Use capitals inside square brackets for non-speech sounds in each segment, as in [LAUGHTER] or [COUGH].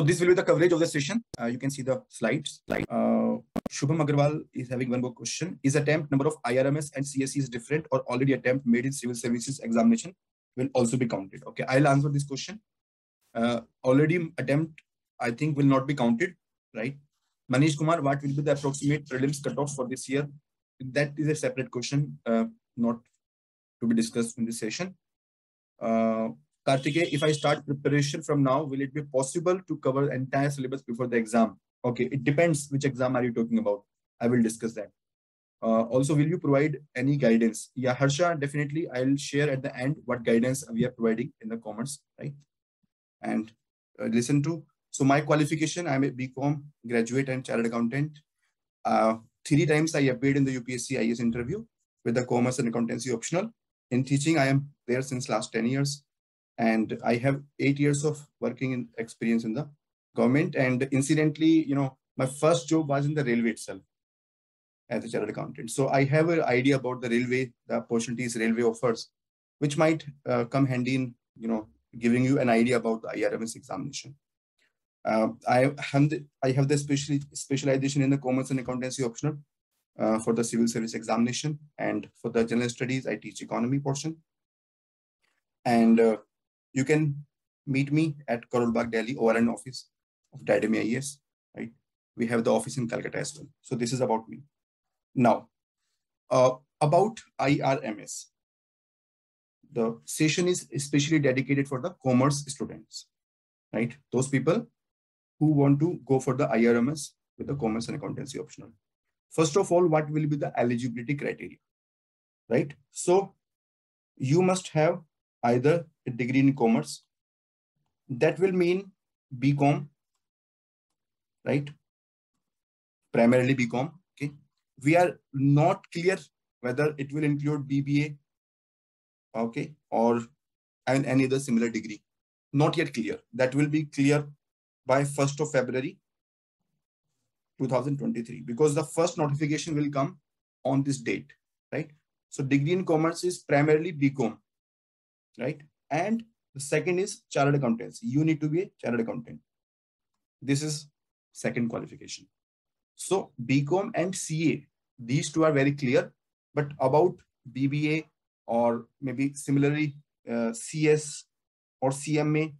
So this will be the coverage of the session. Uh, you can see the slides. Like uh, Shubham Agarwal is having one more question. Is attempt number of IRMS and CSE is different or already attempt made in civil services examination will also be counted? Okay, I'll answer this question. Uh, already attempt, I think will not be counted, right? Manish Kumar, what will be the approximate prelims cutoff for this year? That is a separate question, uh, not to be discussed in this session. Uh, Kartike, if I start preparation from now, will it be possible to cover entire syllabus before the exam? Okay, it depends which exam are you talking about. I will discuss that. Uh, also, will you provide any guidance? Yeah, Harsha, definitely. I'll share at the end what guidance we are providing in the comments, right? And uh, listen to. So my qualification, I'm a BCom graduate and chartered accountant. Uh, three times I appeared in the UPSC IAS interview with the commerce and accountancy optional. In teaching, I am there since last 10 years and i have eight years of working in experience in the government. And incidentally you know my first job was in the railway itself as a chartered accountant. So i have an idea about the railway the opportunities railway offers which might uh, come handy in you know giving you an idea about the irms examination. Uh, I, have the, I have the special, specialization in the commerce and accountancy optional uh, for the civil service examination and for the general studies i teach economy portion. And uh, you can meet me at Karol Bagh, Delhi, ORN office of Diademy IAS, right? We have the office in Calcutta as well. So this is about me. Now, uh, about IRMS. The session is especially dedicated for the commerce students, right? Those people who want to go for the IRMS with the commerce and accountancy optional. First of all, what will be the eligibility criteria, right? So you must have either degree in commerce. That will mean BCom, right? Primarily BCom. Okay. We are not clear whether it will include BBA, okay, or and any other similar degree. Not yet clear. That will be clear by 1st of February 2023 because the first notification will come on this date, right? So degree in commerce is primarily BCom right? And the second is chartered accountancy. You need to be a chartered accountant. This is second qualification. So BCom and CA, these two are very clear, but about BBA or maybe similarly uh, CS or CMA,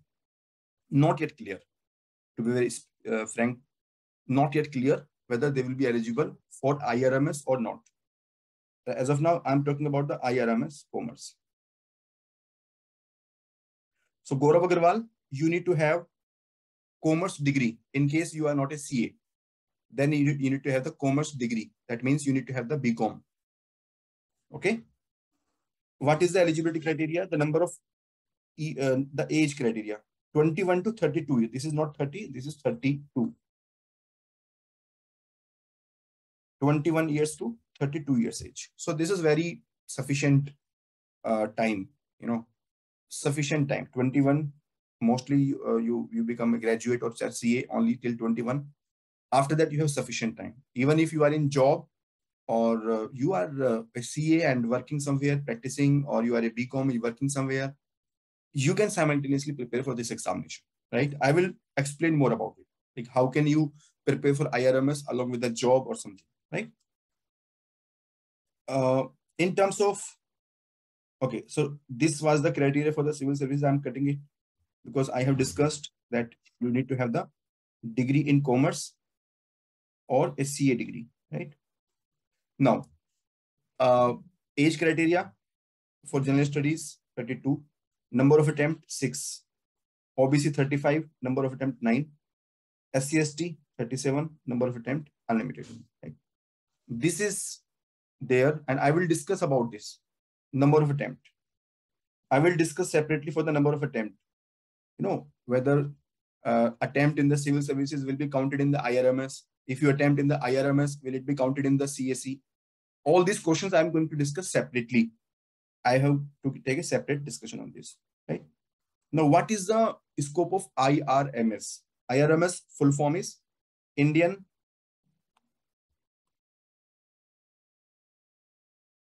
not yet clear. To be very uh, frank, not yet clear whether they will be eligible for IRMS or not. As of now, I'm talking about the IRMS commerce. So Gaurav Agarwal, you need to have commerce degree in case you are not a CA. Then you, you need to have the commerce degree. That means you need to have the BCom. Okay. What is the eligibility criteria? The number of uh, the age criteria 21 to 32. This is not 30, this is 32. 21 years to 32 years age. So this is very sufficient uh, time, you know, sufficient time. 21 mostly uh, you you become a graduate or ca only till 21 after that you have sufficient time. Even if you are in job or uh, you are uh, a ca and working somewhere practicing or you are a bcom you working somewhere you can simultaneously prepare for this examination right? I will explain more about it. Like how can you prepare for irms along with a job or something right? Uh, in terms of Okay, so this was the criteria for the civil service. I'm cutting it because I have discussed that you need to have the degree in commerce or a CA degree, right? Now, uh, age criteria for general studies 32, number of attempt 6, OBC 35, number of attempt 9, SCST 37, number of attempt unlimited. Right? This is there, and I will discuss about this number of attempt. I will discuss separately for the number of attempt. You know, whether uh, attempt in the civil services will be counted in the IRMS. If you attempt in the IRMS, will it be counted in the CSE? All these questions I'm going to discuss separately. I have to take a separate discussion on this, right? Now, what is the scope of IRMS? IRMS full form is Indian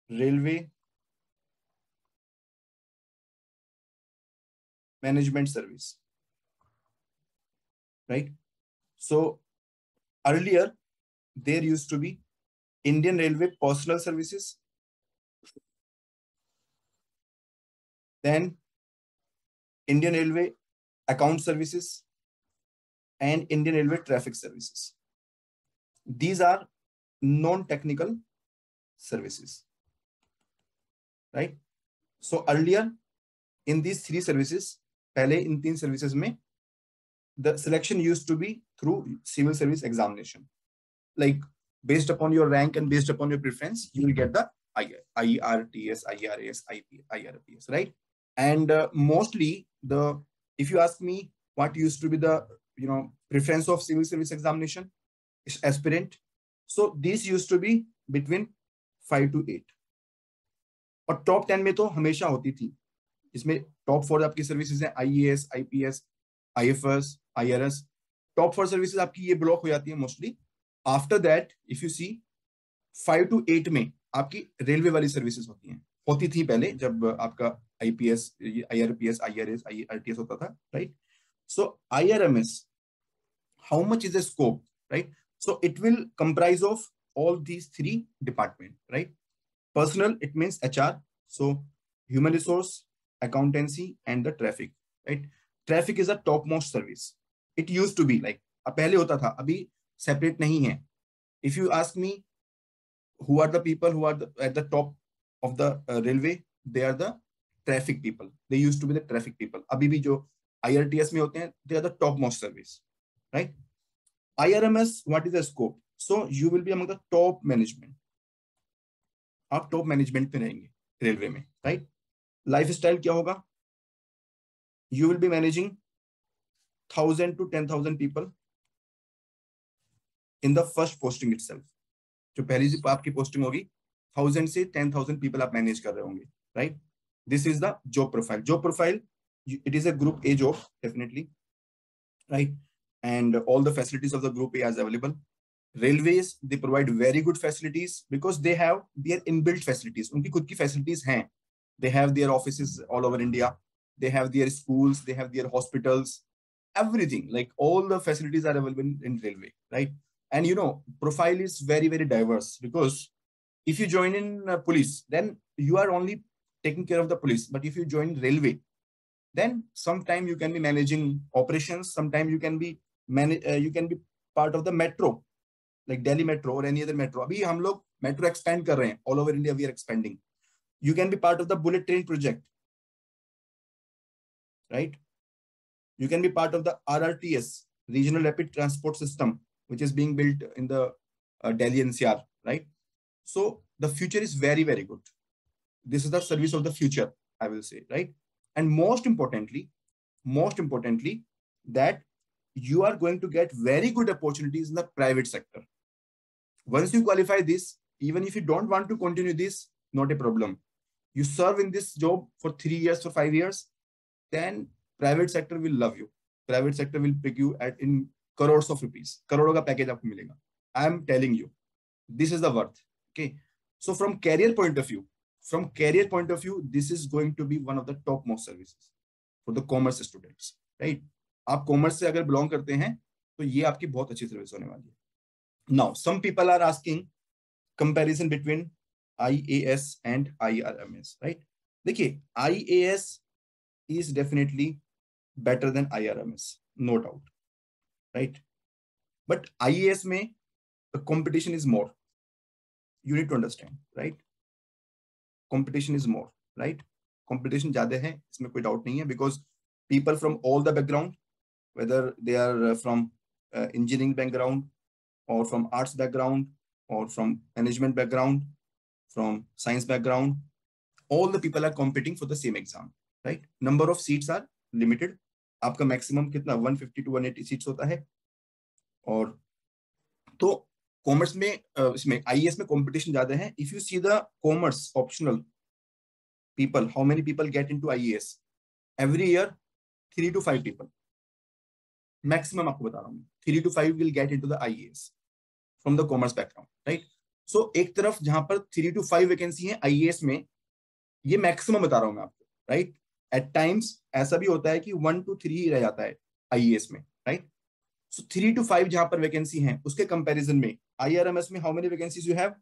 Railway management service. right? So earlier there used to be Indian Railway Personal Services, then Indian Railway Account Services, and Indian Railway Traffic Services. These are non-technical services, right? So earlier in these three services, पहले इन तीन services में the selection use to be through civil service examination like based upon your rank and based upon your preference you will get the I R T S I R S I P I R P S right and mostly the if you ask me what use to be the you know preference of civil service examination aspirant so this use to be between five to eight और top ten में तो हमेशा होती थी। इसमें top four आपकी services है IAS IPS IFS IRS top four services आपकी ये ब्लॉक हो जाती है mostly after that if you see five to eight में आपकी रेलवे वाली सर्विसेज़ होती हैं। होती थी पहले जब आपका आईपीएस आईआरपीएस आईआरएस आईआरटीएस होता था right so IRMS how much is the scope right so it will comprise of all these three department, right? Personal, it means hr so, human resource accountancy, and the traffic. Right? Traffic is a topmost service. It used to be like पहले होता था अभी separate नहीं है if you ask me who are the people who are at the top of the railway they are the traffic people they use to be the traffic people अभी भी जो IRTS में होते हैं they are the top most service right IRMS what is the scope so you will be among the top management आप top management पे रहेंगे railway में राइट लाइफ स्टाइल क्या होगा? You will be managing thousand to ten thousand people in the first posting itself जो पहली जी आपकी पोस्टिंग होगी थाउज़ेंड से टेन थाउज़ेंड पीपल आप मैनेज कर रहे होंगे right this is the job profile job profile it is a group A job definitely right and all the facilities of the group A as available railway they provide very good facilities because they have their inbuilt facilities उनकी खुद की facilities हैं. They have their offices all over India. They have their schools. They have their hospitals. Everything, like all the facilities are available in, railway, right? and you know profile is very very diverse because if you join in uh, police then you are only taking care of the police but if you join railway then sometime you can be managing operations sometime you can be manage uh, you can be part of the metro like delhi metro or any other metro abhi hum log metro expand kar rahe hain all over india we are expanding you can be part of the bullet train project right you can be part of the rrts regional rapid transport system which is being built in the uh, Delhi NCR, right? So the future is very, very good. This is the service of the future, I will say, right? And most importantly, most importantly, that you are going to get very good opportunities in the private sector. Once you qualify this, even if you don't want to continue this, not a problem You serve in this job for three years or five years, then private sector will love you. Private sector will pick you at in crore of rupees करोड़ों का package आपको मिलेगा आई am telling you this is the worth okay so from career point of view from career point of view this is going to be one of the top most services for the commerce students right आप commerce से अगर belong करते हैं तो ये आपकी बहुत अच्छी सर्विस होने वाली है now some people are asking comparison between IAS and IRMS right देखिए IAS is definitely better than IRMS no doubt right? But IAS may the competition is more. You need to understand, right? Competition is more, right? Competition ज़्यादा है इसमें कोई doubt नहीं है because people from all the background, whether they are from uh, engineering background or from arts background or from management background, from science background, all the people are competing for the same exam, right? Number of seats are limited. आपका maximum कितना? 150 to 180 seats होता है। और तो commerce में इसमें IAS में competition ज़्यादा है। If you see the commerce optional people how many people get into IAS every year three to five people maximum आपको बता रहा हूँ। Three to five will get into the IAS from the commerce background right so so, एक तरफ़ जहाँ पर three to five vacancy है IAS में ये मैक्सिमम बता रहा हूँ मैं आपको राइट एट टाइम्स ऐसा भी होता है कि वन टू थ्री रह जाता है आईएएस में right so three to five जहाँ पर वैकेंसी है उसके कंपैरिजन में आईआरएमएस में how many vacancies you have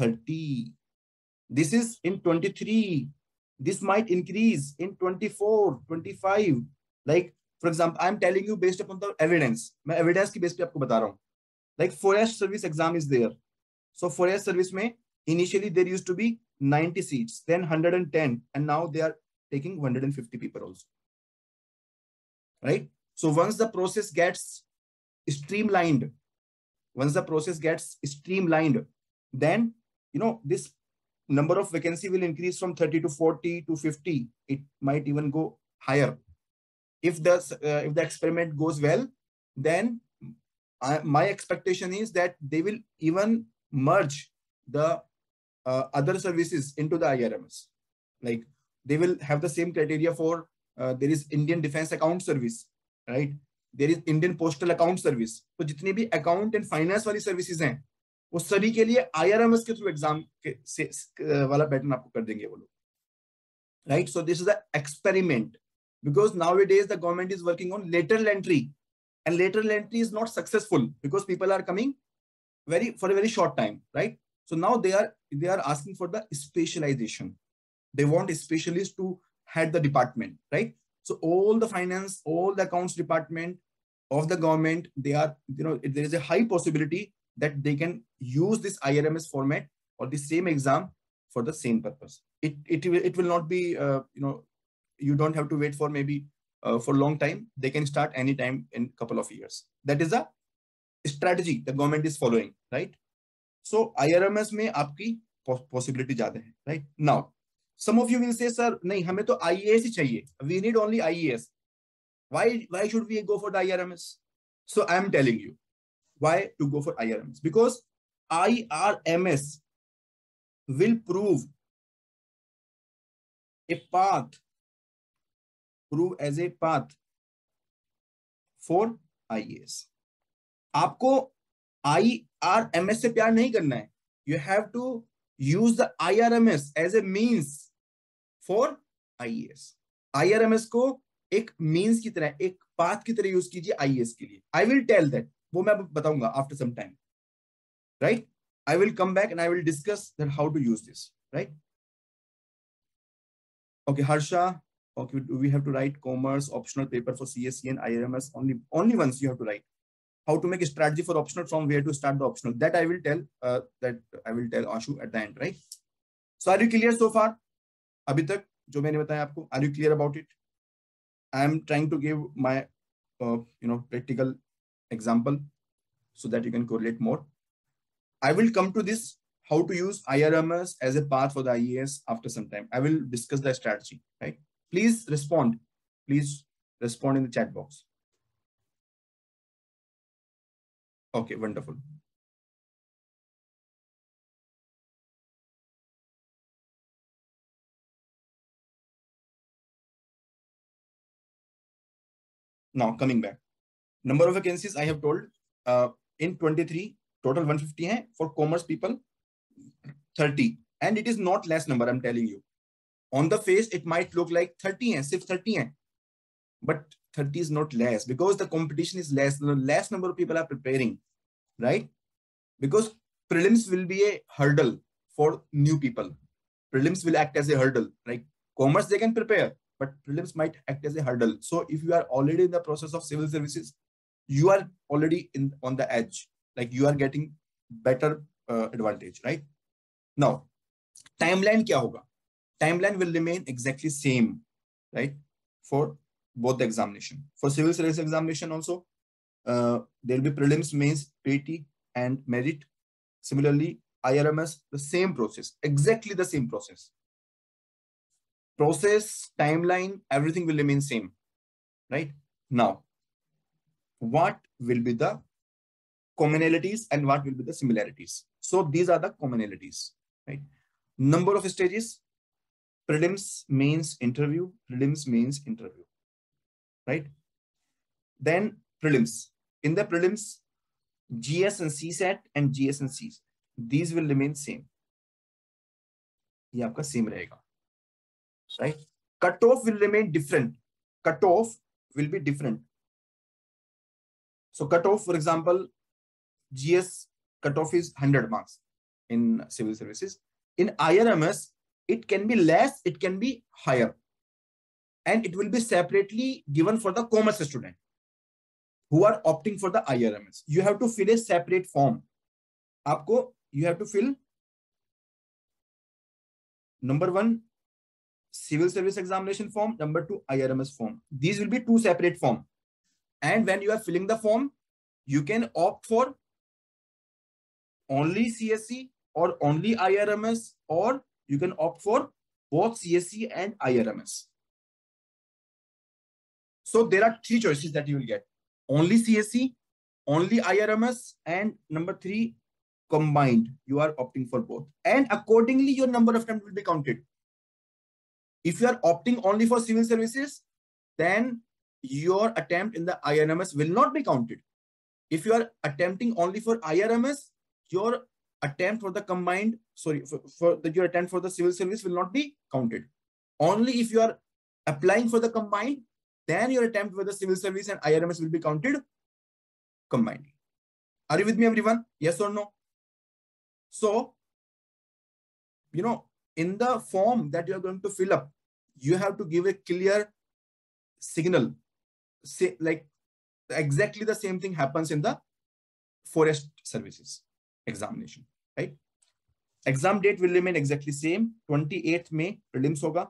thirty this is in twenty three this might increase in 24 25 like for example i'm telling you based upon the evidence. मैं evidence की base पे आपको बता रहा हूँ। Like forest service exam is there. So forest service में initially there used to be 90 seats then 110 and now they are taking 150 people also. Right? So once the process gets streamlined once the process gets streamlined then you know this number of vacancy will increase from 30 to 40 to 50 it might even go higher. If the uh, if the experiment goes well then I, my expectation is that they will even merge the uh, other services into the irms like they will have the same criteria for uh, there is indian defense account service right there is indian postal account service तो जितनी भी account and finance वाली services हैं वो सभी के लिए IRMS के थ्रू एग्जाम के से, वाला पैटर्न आपको कर देंगे वो लोग right so this is a experiment because nowadays the government is working on lateral entry and lateral entry is not successful because people are coming very for a very short time right so now they are they are asking for the specialization they want a specialist to head the department right so all the finance all the accounts department of the government they are you know there is a high possibility that they can use this IRMS format or the same exam for the same purpose. It, it, it will not be, uh, you know, you don't have to wait for maybe uh, for long time. They can start anytime in couple of years. That is a strategy the government is following, right? So IRMS में आपकी possibility ज़्यादा है, right? Now, some of you will say, sir, नहीं हमें तो IAS ही चाहिए. We need only IAS. Why, why should we go for the IRMS? So I am telling you, why to go for IRMS? Because IRMS will prove a path, prove as a path for IAS. आपको I R M S से प्यार नहीं करना है। You have to use the I R M S as a means for I S I R M S को एक means की तरह, एक पाथ की तरह यूज़ कीजिए आई एस के लिए। आई विल टेल दैट वो मैं बताऊँगा after some time right I will come back and I will discuss that how to use this right okay Harsha okay we have to write commerce optional paper for C S C and I R M S only only once you have how to make a strategy for optional from where to start the optional that i will tell uh, that i will tell ashu at the end right so are you clear so far abhi tak jo maine bataya aapko are you clear about it i am trying to give my uh, you know practical example so that you can correlate more. I will come to this how to use IRMS as a path for the IAS after some time. I will discuss the strategy, right? Please respond. Please respond in the chat box. Okay, wonderful. Now coming back. number of vacancies I have told uh, in 23 total 150 hai for commerce people 30 and it is not less number I'm telling you on the face it might look like 30 hai sirf 30 hai but 30 is not less. Because the competition is less the less number of people are preparing right? Because prelims will be a hurdle for new people. Prelims will act as a hurdle like commerce they can prepare but prelims might act as a hurdle. So if you are already in the process of civil services you are already in on the edge. Like you are getting better uh, advantage right? Now timeline kya hoga? Timeline will remain exactly same right? For both the examination. For civil service examination also uh, there will be prelims mains pt and merit. Similarly irms the same process exactly the same process. Process timeline everything will remain same right? Now what will be the commonalities and what will be the similarities. So these are the commonalities, right? Number of stages, prelims, mains, interview, prelims, mains, interview, right? Then prelims. In the prelims, GS and CSAT and GS and CSAT, these will remain same. ये आपका same रहेगा right cut off will remain different cut off will be different So cutoff, for example, GS cutoff is 100 marks in civil services. In IRMS, it can be less, it can be higher. And it will be separately given for the commerce student who are opting for the IRMS. You have to fill a separate form. Aapko, you have to fill number one, civil service examination form, number two, IRMS form. These will be two separate form. And when you are filling the form, you can opt for only CSE or only IRMS, or you can opt for both CSE and IRMS. So there are three choices that you will get. Only CSE, only IRMS, and number three, combined. You are opting for both. And accordingly, your number of attempts will be counted. If you are opting only for civil services, then your attempt in the IRMS will not be counted. If you are attempting only for IRMS, your attempt for the combined, sorry, for, for the, your attempt for the civil service will not be counted. Only if you are applying for the combined, then your attempt for the civil service and IRMS will be counted combined. Are you with me, everyone? Yes or no? So, you know, in the form that you're going to fill up, you have to give a clear signal. Say, like exactly the same thing happens in the forest services examination, right? Exam date will remain exactly same. 28th May, prelims hoga.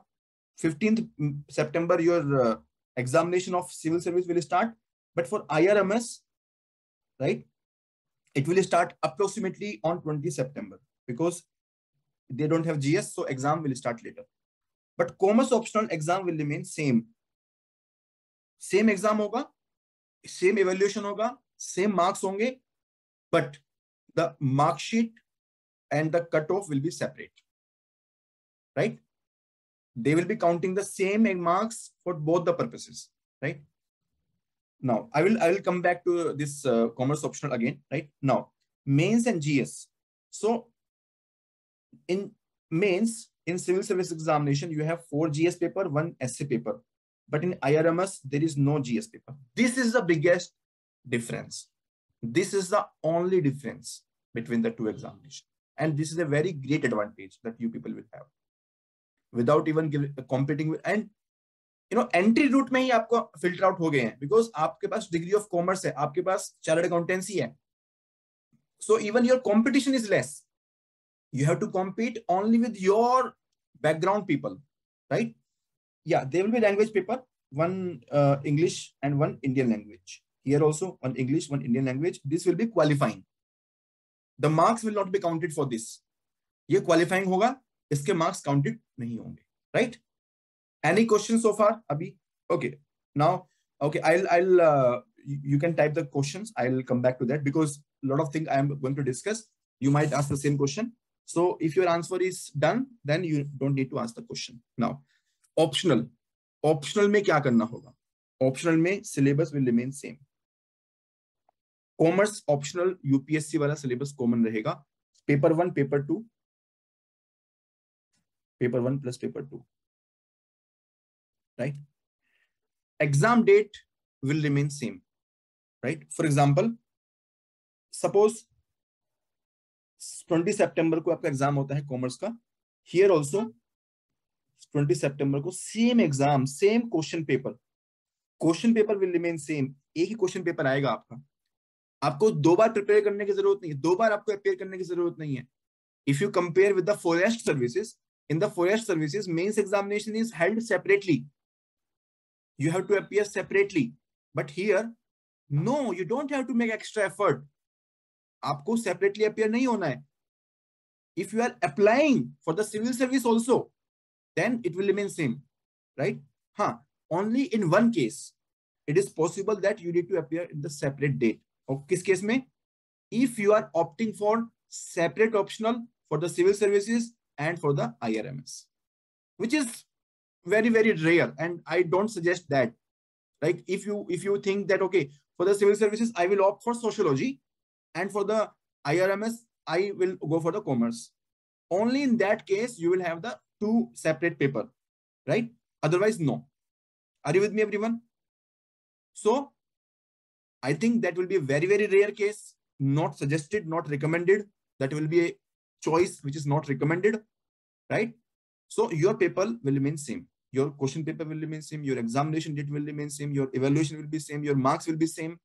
15th September, your uh, examination of civil service will start. But for IRMS, right, it will start approximately on 20 September because they don't have GS, so exam will start later. But commerce optional exam will remain same. Same exam hoga, same evaluation hoga, same marks honge, but the mark sheet and the cutoff will be separate. Right? They will be counting the same marks for both the purposes. Right? Now, I will I will come back to this uh, commerce optional again. Right? Now, mains and GS. So, in mains, in civil service examination, you have four GS paper, one essay paper. But in IRMS, there is no GS paper. This is the biggest difference. This is the only difference between the two examinations. And this is a very great advantage that you people will have without even giving, competing with and you know entry route में ही आपको filter out हो गए हैं because आपके पास degree of commerce है आपके पास chartered accountancy है so even your competition is less you have to compete only with your background people right yeah there will be language paper one uh, english and one indian language here also one english one indian language this will be qualifying the marks will not be counted for this ये qualifying होगा इसके marks counted नहीं होंगे right any question so far अभी okay now okay I I you can type the question I will come back to that because lot of thing I am going to discuss you might ask the same question so if your answer is done then you don't need to ask the question now optional optional में क्या करना होगा? Optional में syllabus will remain same commerce optional UPSC वाला syllabus common रहेगा. Paper one paper two Paper one plus paper two. Right? Exam date will remain same. Right? For example, suppose twenty सितंबर को आपका exam होता है commerce का here also twenty सितंबर को same exam same question paper question paper will remain same एक ही question paper आएगा आपका आपको दो बार प्रिपेयर करने की ज़रूरत नहीं है दो बार आपको अपेयर करने की ज़रूरत नहीं है if you compare with the forest services in the forest services mains examination is held separately you have to appear separately but here no you don't have to make extra effort आपको separately appear नहीं होना है if you are applying for the civil service also then it will remain same right हाँ only in one case it is possible that you need to appear in the separate date और किस case में if you are opting for separate optional for the civil services and for the IRMS which is very very rare and I don't suggest that like if you if you think that okay for the civil services I will opt for sociology and for the IRMS, I will go for the commerce. Only in that case, you will have the two separate paper, right? Otherwise, no. Are you with me, everyone? So, I think that will be a very, very rare case, not suggested, not recommended. That will be a choice which is not recommended, right? So your paper will remain same. Your question paper will remain same. Your examination date will remain same. Your evaluation will be same. Your marks will be same.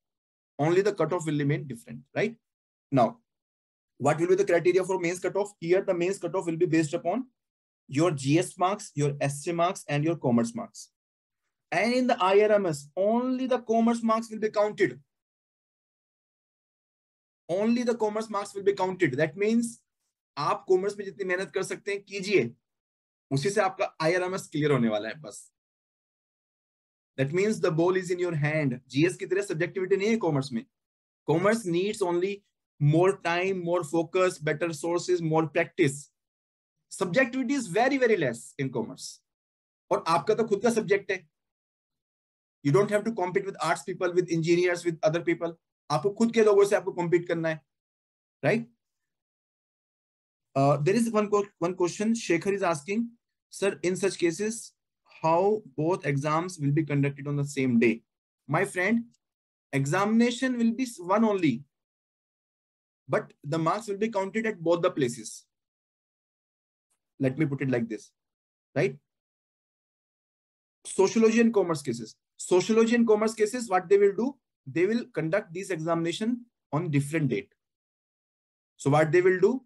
Only the cutoff will remain different, right? Now, what will be the criteria for mains cutoff? Here, the mains cutoff will be based upon your GS marks, your essay marks, and your commerce marks. And in the IRMS, only the commerce marks will be counted. Only the commerce marks will be counted. That means आप commerce में जितनी मेहनत कर सकते हैं, कीजिए। उसी से आपका आईआरएमएस क्लियर होने वाला है, बस। That means the ball is in your hand GS की तरह सब्जेक्टिविटी नहीं है कॉमर्स में। Commerce needs only more time more focus better sources more practice subjectivity is very very less in commerce और आपका तो खुद का सब्जेक्ट है। You don't have to compete with arts people with engineers with other people आपको खुद के लोगों से आपको कॉम्पीट करना है। Right Uh, there is one, one question Shekhar is asking, sir, in such cases, how both exams will be conducted on the same day? My friend, examination will be one only, but the marks will be counted at both the places. Let me put it like this, right? Sociology and commerce cases. Sociology and commerce cases, what they will do, they will conduct this examination on different date. So what they will do,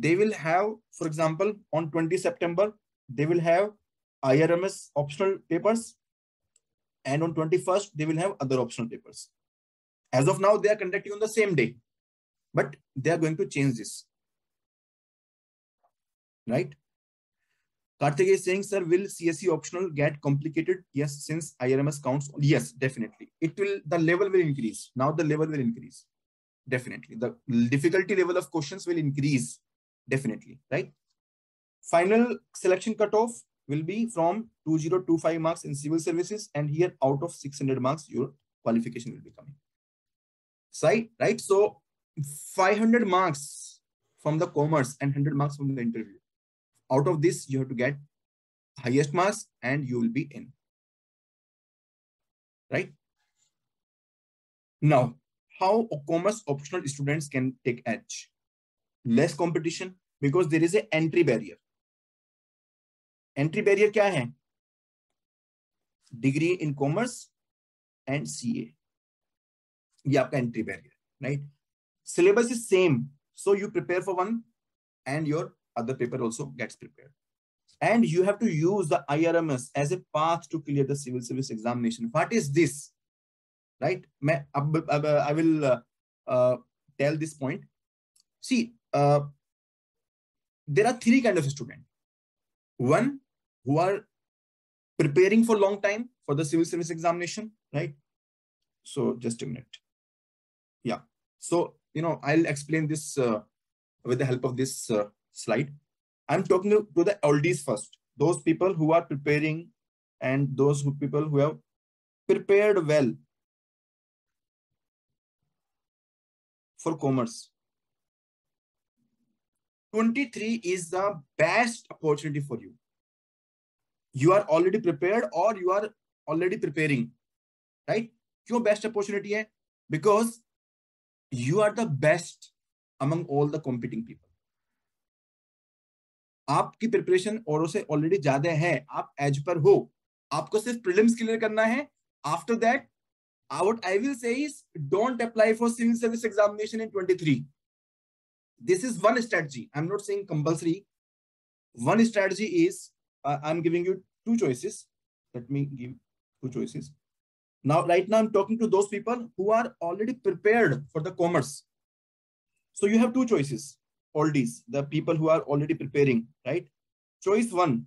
they will have for example on 20 september they will have irms optional papers and on 21st they will have other optional papers as of now they are conducting on the same day but they are going to change this right Karthik is saying, sir, will CSE optional get complicated? Yes, since IRMS counts. Yes, definitely. It will, the level will increase. Now the level will increase. Definitely. The difficulty level of questions will increase. Definitely, right? Final selection cutoff will be from 2025 marks in civil services. And here out of 600 marks, your qualification will be coming. Right, right? So 500 marks from the commerce and 100 marks from the interview out of this you have to get highest marks and you will be in right now how commerce optional students can take edge less competition because there is a entry barrier entry barrier kya hai degree in commerce and ca ye aapka entry barrier right syllabus is same so you prepare for one and your other paper also gets prepared. And you have to use the IRMS as a path to clear the civil service examination. What is this? Right? I will uh, uh, tell this point. See, uh, there are three kind of student. One who are preparing for long time for the civil service examination, right? So just a minute. Yeah. So, you know, I'll explain this uh, with the help of this uh, slide. I'm talking to the oldies first, those people who are preparing and those who, people who have prepared well for commerce. 23 is the best opportunity for you. You are already prepared or you are already preparing, right? Your best opportunity है? Because you are the best among all the competing people. आपकी preparation औरों से already ज़्यादा है आप as per हो आपको सिर्फ़ प्रिलिम्स क्लियर करना है after that will say is don't apply for civil service examination in 23. This is one strategy. I'm not saying compulsory. One strategy is uh, I'm giving you two choices. Let me give two choices. Now, right now, I'm talking to those people who are already prepared for the commerce. So you have two choices all these the people who are already preparing, right? Choice one,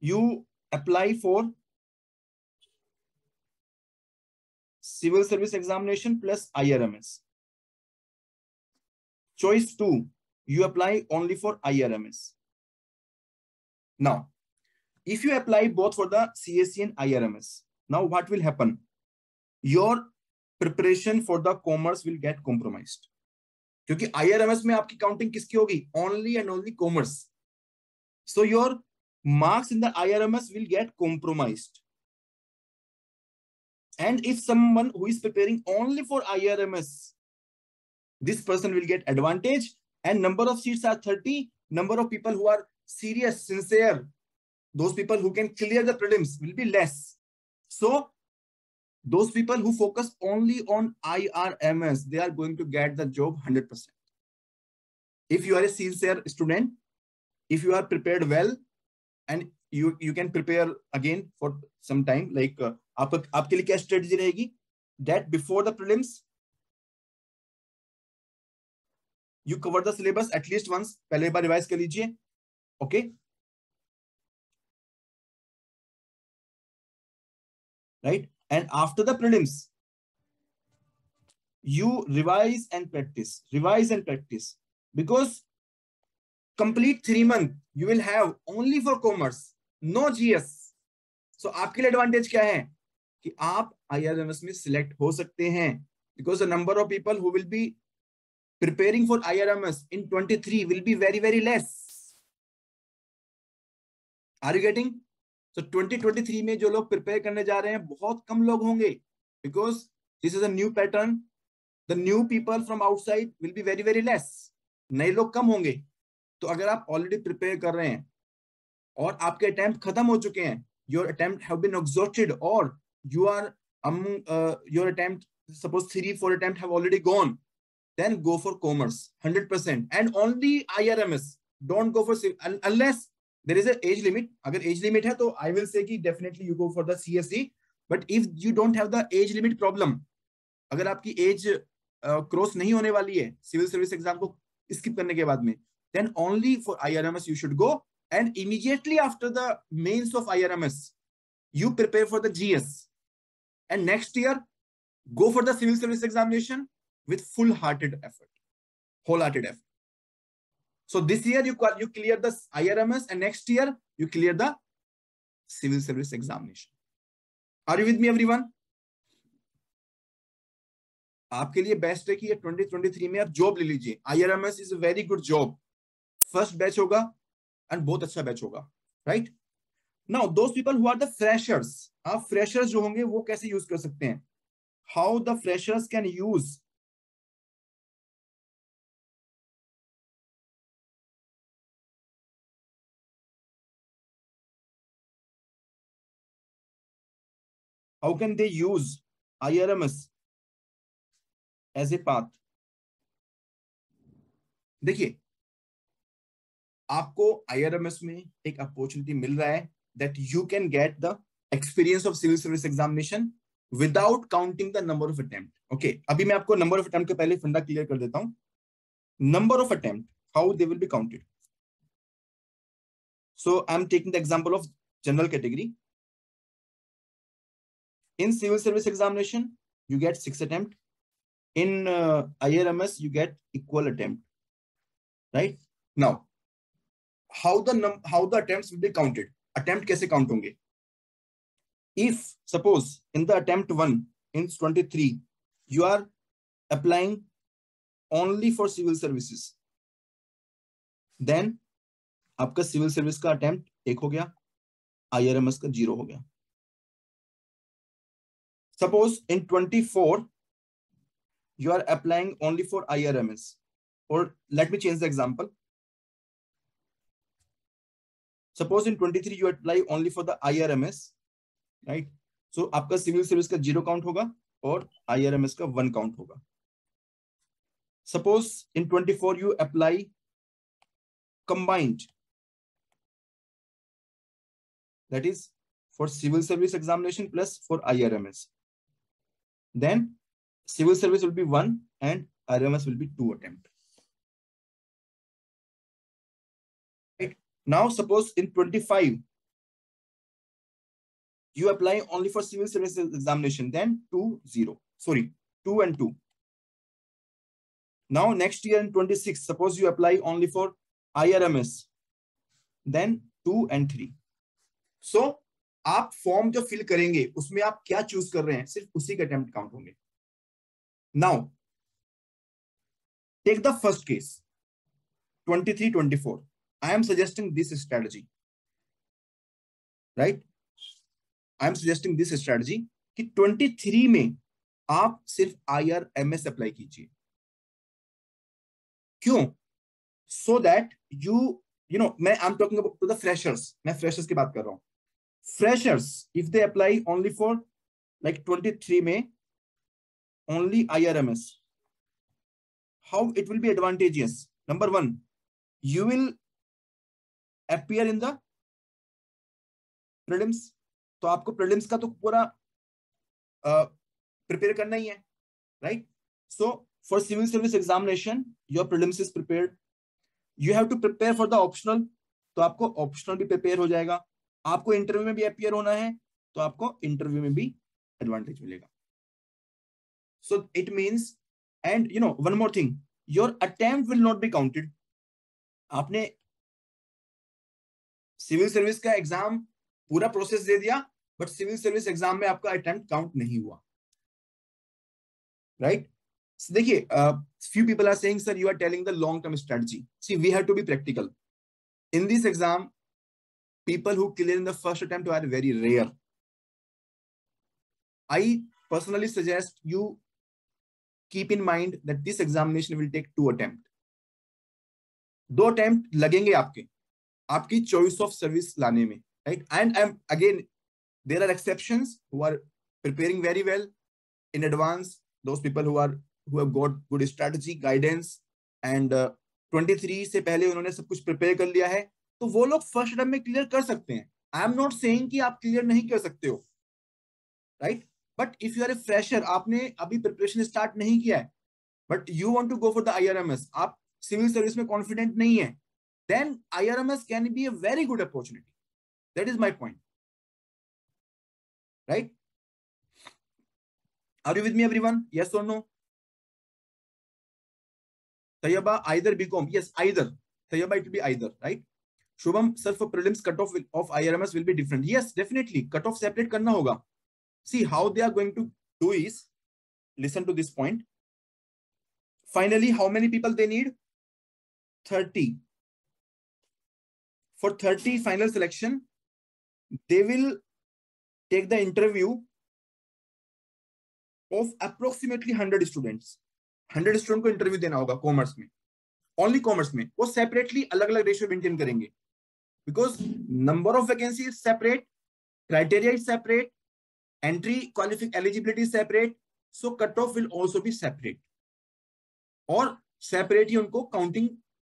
you apply for civil service examination plus IRMS. Choice two, you apply only for IRMS. Now, if you apply both for the CSE and IRMS, now what will happen? Your preparation for the commerce will get compromised. क्योंकि IRMS में आपकी counting किसकी होगी only and only commerce so your marks in the IRMS will get compromised And if someone who is preparing only for IRMS, this person will get advantage. And number of seats are 30 number of people who are serious sincere those people who can clear the prelims will be less. So those people who focus only on irms they are going to get the job 100% if you are a sincere student if you are prepared well and you you can prepare again for some time like uh, aap, aapke liye strategy that before the prelims you cover the syllabus at least once पहले बार revise कर लीजिए। Okay right and after the prelims you revise and practice revise and practice because complete three month you will have only for commerce no GS so आपके लिए advantage क्या है? कि आप आई आर एम एस में select हो सकते हैं. Because the number of people who will be preparing for IRMS in 23 will be very very less. Are you getting? तो 2023 में जो लोग प्रिपेयर करने जा रहे हैं, बहुत कम लोग होंगे because this is a new pattern the new people from outside will be very very less नए लोग कम होंगे तो अगर आप ऑलरेडी प्रिपेयर कर रहे हैं और आपके अटेम्प्ट खत्म हो चुके हैं your attempt have been exhausted और you are your attempt suppose three, four attempt have already gone then go for commerce 100% and only irms don't go for unless there is a age limit agar age limit hai to i will say ki definitely you go for the csc but if you don't have the age limit problem अगर आपकी as cross नहीं होने वाली है civil service exam को skip करने के बाद में then only for IRMS you should go and immediately after the mains of IRMS you prepare for the GS. And next year, go for the civil service examination with full-hearted effort, wholehearted effort. So this year you, you clear the IRMS and next year you clear the civil service examination. Are you with me everyone? आपके लिए best है कि ये 2023 में आप job ले लीजिए IRMS is a very good job first batch होगा एंड बहुत अच्छा बैच होगा right now those people who are the freshers आप फ्रेशर्स जो होंगे वो कैसे यूज़ कर सकते हैं how the freshers can use how can they use IRMS as a path? देखिए, आपको आईआरएमएस में एक अपॉर्चुनिटी मिल रहा है that you can get the experience of civil service examination without counting the number of attempt okay अभी मैं आपको नंबर ऑफ़ अटेम्प्ट के पहले फंडा क्लियर कर देता हूँ। Number of attempt how they will be counted so I am taking the example of general category In civil service examination, you get six attempt. In uh, IRMS, you get equal attempt. Right now, how the num how the attempts will be counted? Attempt कैसे count होंगे? If suppose in the attempt one in 23, you are applying only for civil services, then आपका civil service का attempt एक हो गया IRMS का zero हो गया Suppose in 24, you are applying only for IRMS. Or let me change the example. Suppose in 23, you apply only for the IRMS, right? So आपका civil service का zero count होगा और IRMS का one count होगा. Suppose in 24, you apply combined. That is for civil service examination plus for IRMS then civil service will be one and RMS will be two attempt. Right. Now suppose in 25, you apply only for civil service examination, then two, zero, sorry, two and two. Now next year in 26, suppose you apply only for IRMS, then two and three. So आप form जो fill करेंगे, उसमें आप क्या choose कर रहे हैं, सिर्फ़ उसी के अटेम्प्ट काउंट होंगे। Now take the first case 23 24 I am suggesting this strategy right I am suggesting this strategy कि 23 में आप सिर्फ़ I R M S apply कीजिए। क्यों? So that you you know मैं I am talking to the freshers मैं freshers की बात कर रहा हूँ। freshers, if they apply only for, like 23 may, only irms how it will be advantageous? Number 1 you will appear in the prelims तो आपको prelims का तो पूरा प्रिपेयर करना ही है right so for civil service examination your prelims is prepared you have to prepare for the optional तो आपको ऑप्शनल भी प्रिपेयर हो जाएगा. आपको इंटरव्यू में भी अपियर होना है तो आपको इंटरव्यू में भी एडवांटेज मिलेगा। So it means and you know one more thing your attempt will not be counted आपने सिविल सर्विस का एग्ज़ाम पूरा प्रोसेस दे दिया बट सिविल सर्विस एग्ज़ाम में आपका अटेम्प्ट काउंट नहीं हुआ। राइट देखिए few people are saying sir you are telling the long term strategy see we have to be practical in this exam people who clear in the first attempt are very rare i personally suggest you keep in mind that this examination will take two attempt दो attempt लगेंगे आपके आपकी choice of service लाने में right and I am again there are exceptions who are preparing very well in advance those people who are who have got good strategy guidance and uh, 23 से पहले उन्होंने सब कुछ प्रिपेयर कर लिया है तो वो लोग फ़र्स्ट अटेम्प्ट में क्लियर कर सकते हैं। आई एम नॉट कि आप क्लियर नहीं कर सकते हो। Right but if you are a fresher आपने अभी प्रिपरेशन स्टार्ट नहीं किया है। But you want to go for the IRMS आप सिविल सर्विस में कॉन्फिडेंट नहीं है। Then IRMS can be a very good opportunity that is my point right? Are you with me, everyone? Yes or no? Tayyaba either become yes either. Tayyaba it will be either, right? Shubham sir for prelims cut off of IRMS will be different yes definitely cut off separate करना होगा. See how they are going to do is listen to this point finally how many people they need 30 for 30 final selection they will take the interview of approximately 100 students 100 student को interview देना होगा commerce में. Only commerce में. वो separately अलग अलग ratio maintain करेंगे. because number of vacancy is separate criteria is separate entry qualify eligibility is separate so cutoff will also be separate or separate hi unko counting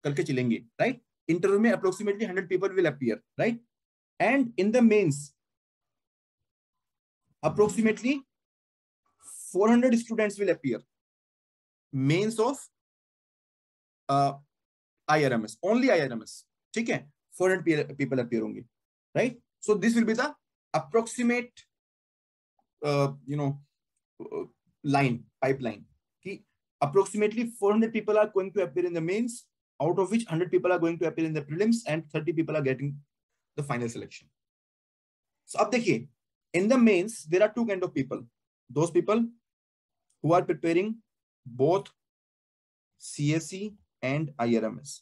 karke chalenge right interview mein approximately 100 people will appear right and in the mains approximately 400 students will appear mains of uh irms only irms ठीक है 400 people appear होंगे right so this will be the approximate uh, you know uh, line pipeline कि approximately 400 people are going to appear in the mains out of which 100 people are going to appear in the prelims and 30 people are getting the final selection so अब देखिए in the mains there are two kind of people those people who are preparing both csc and irms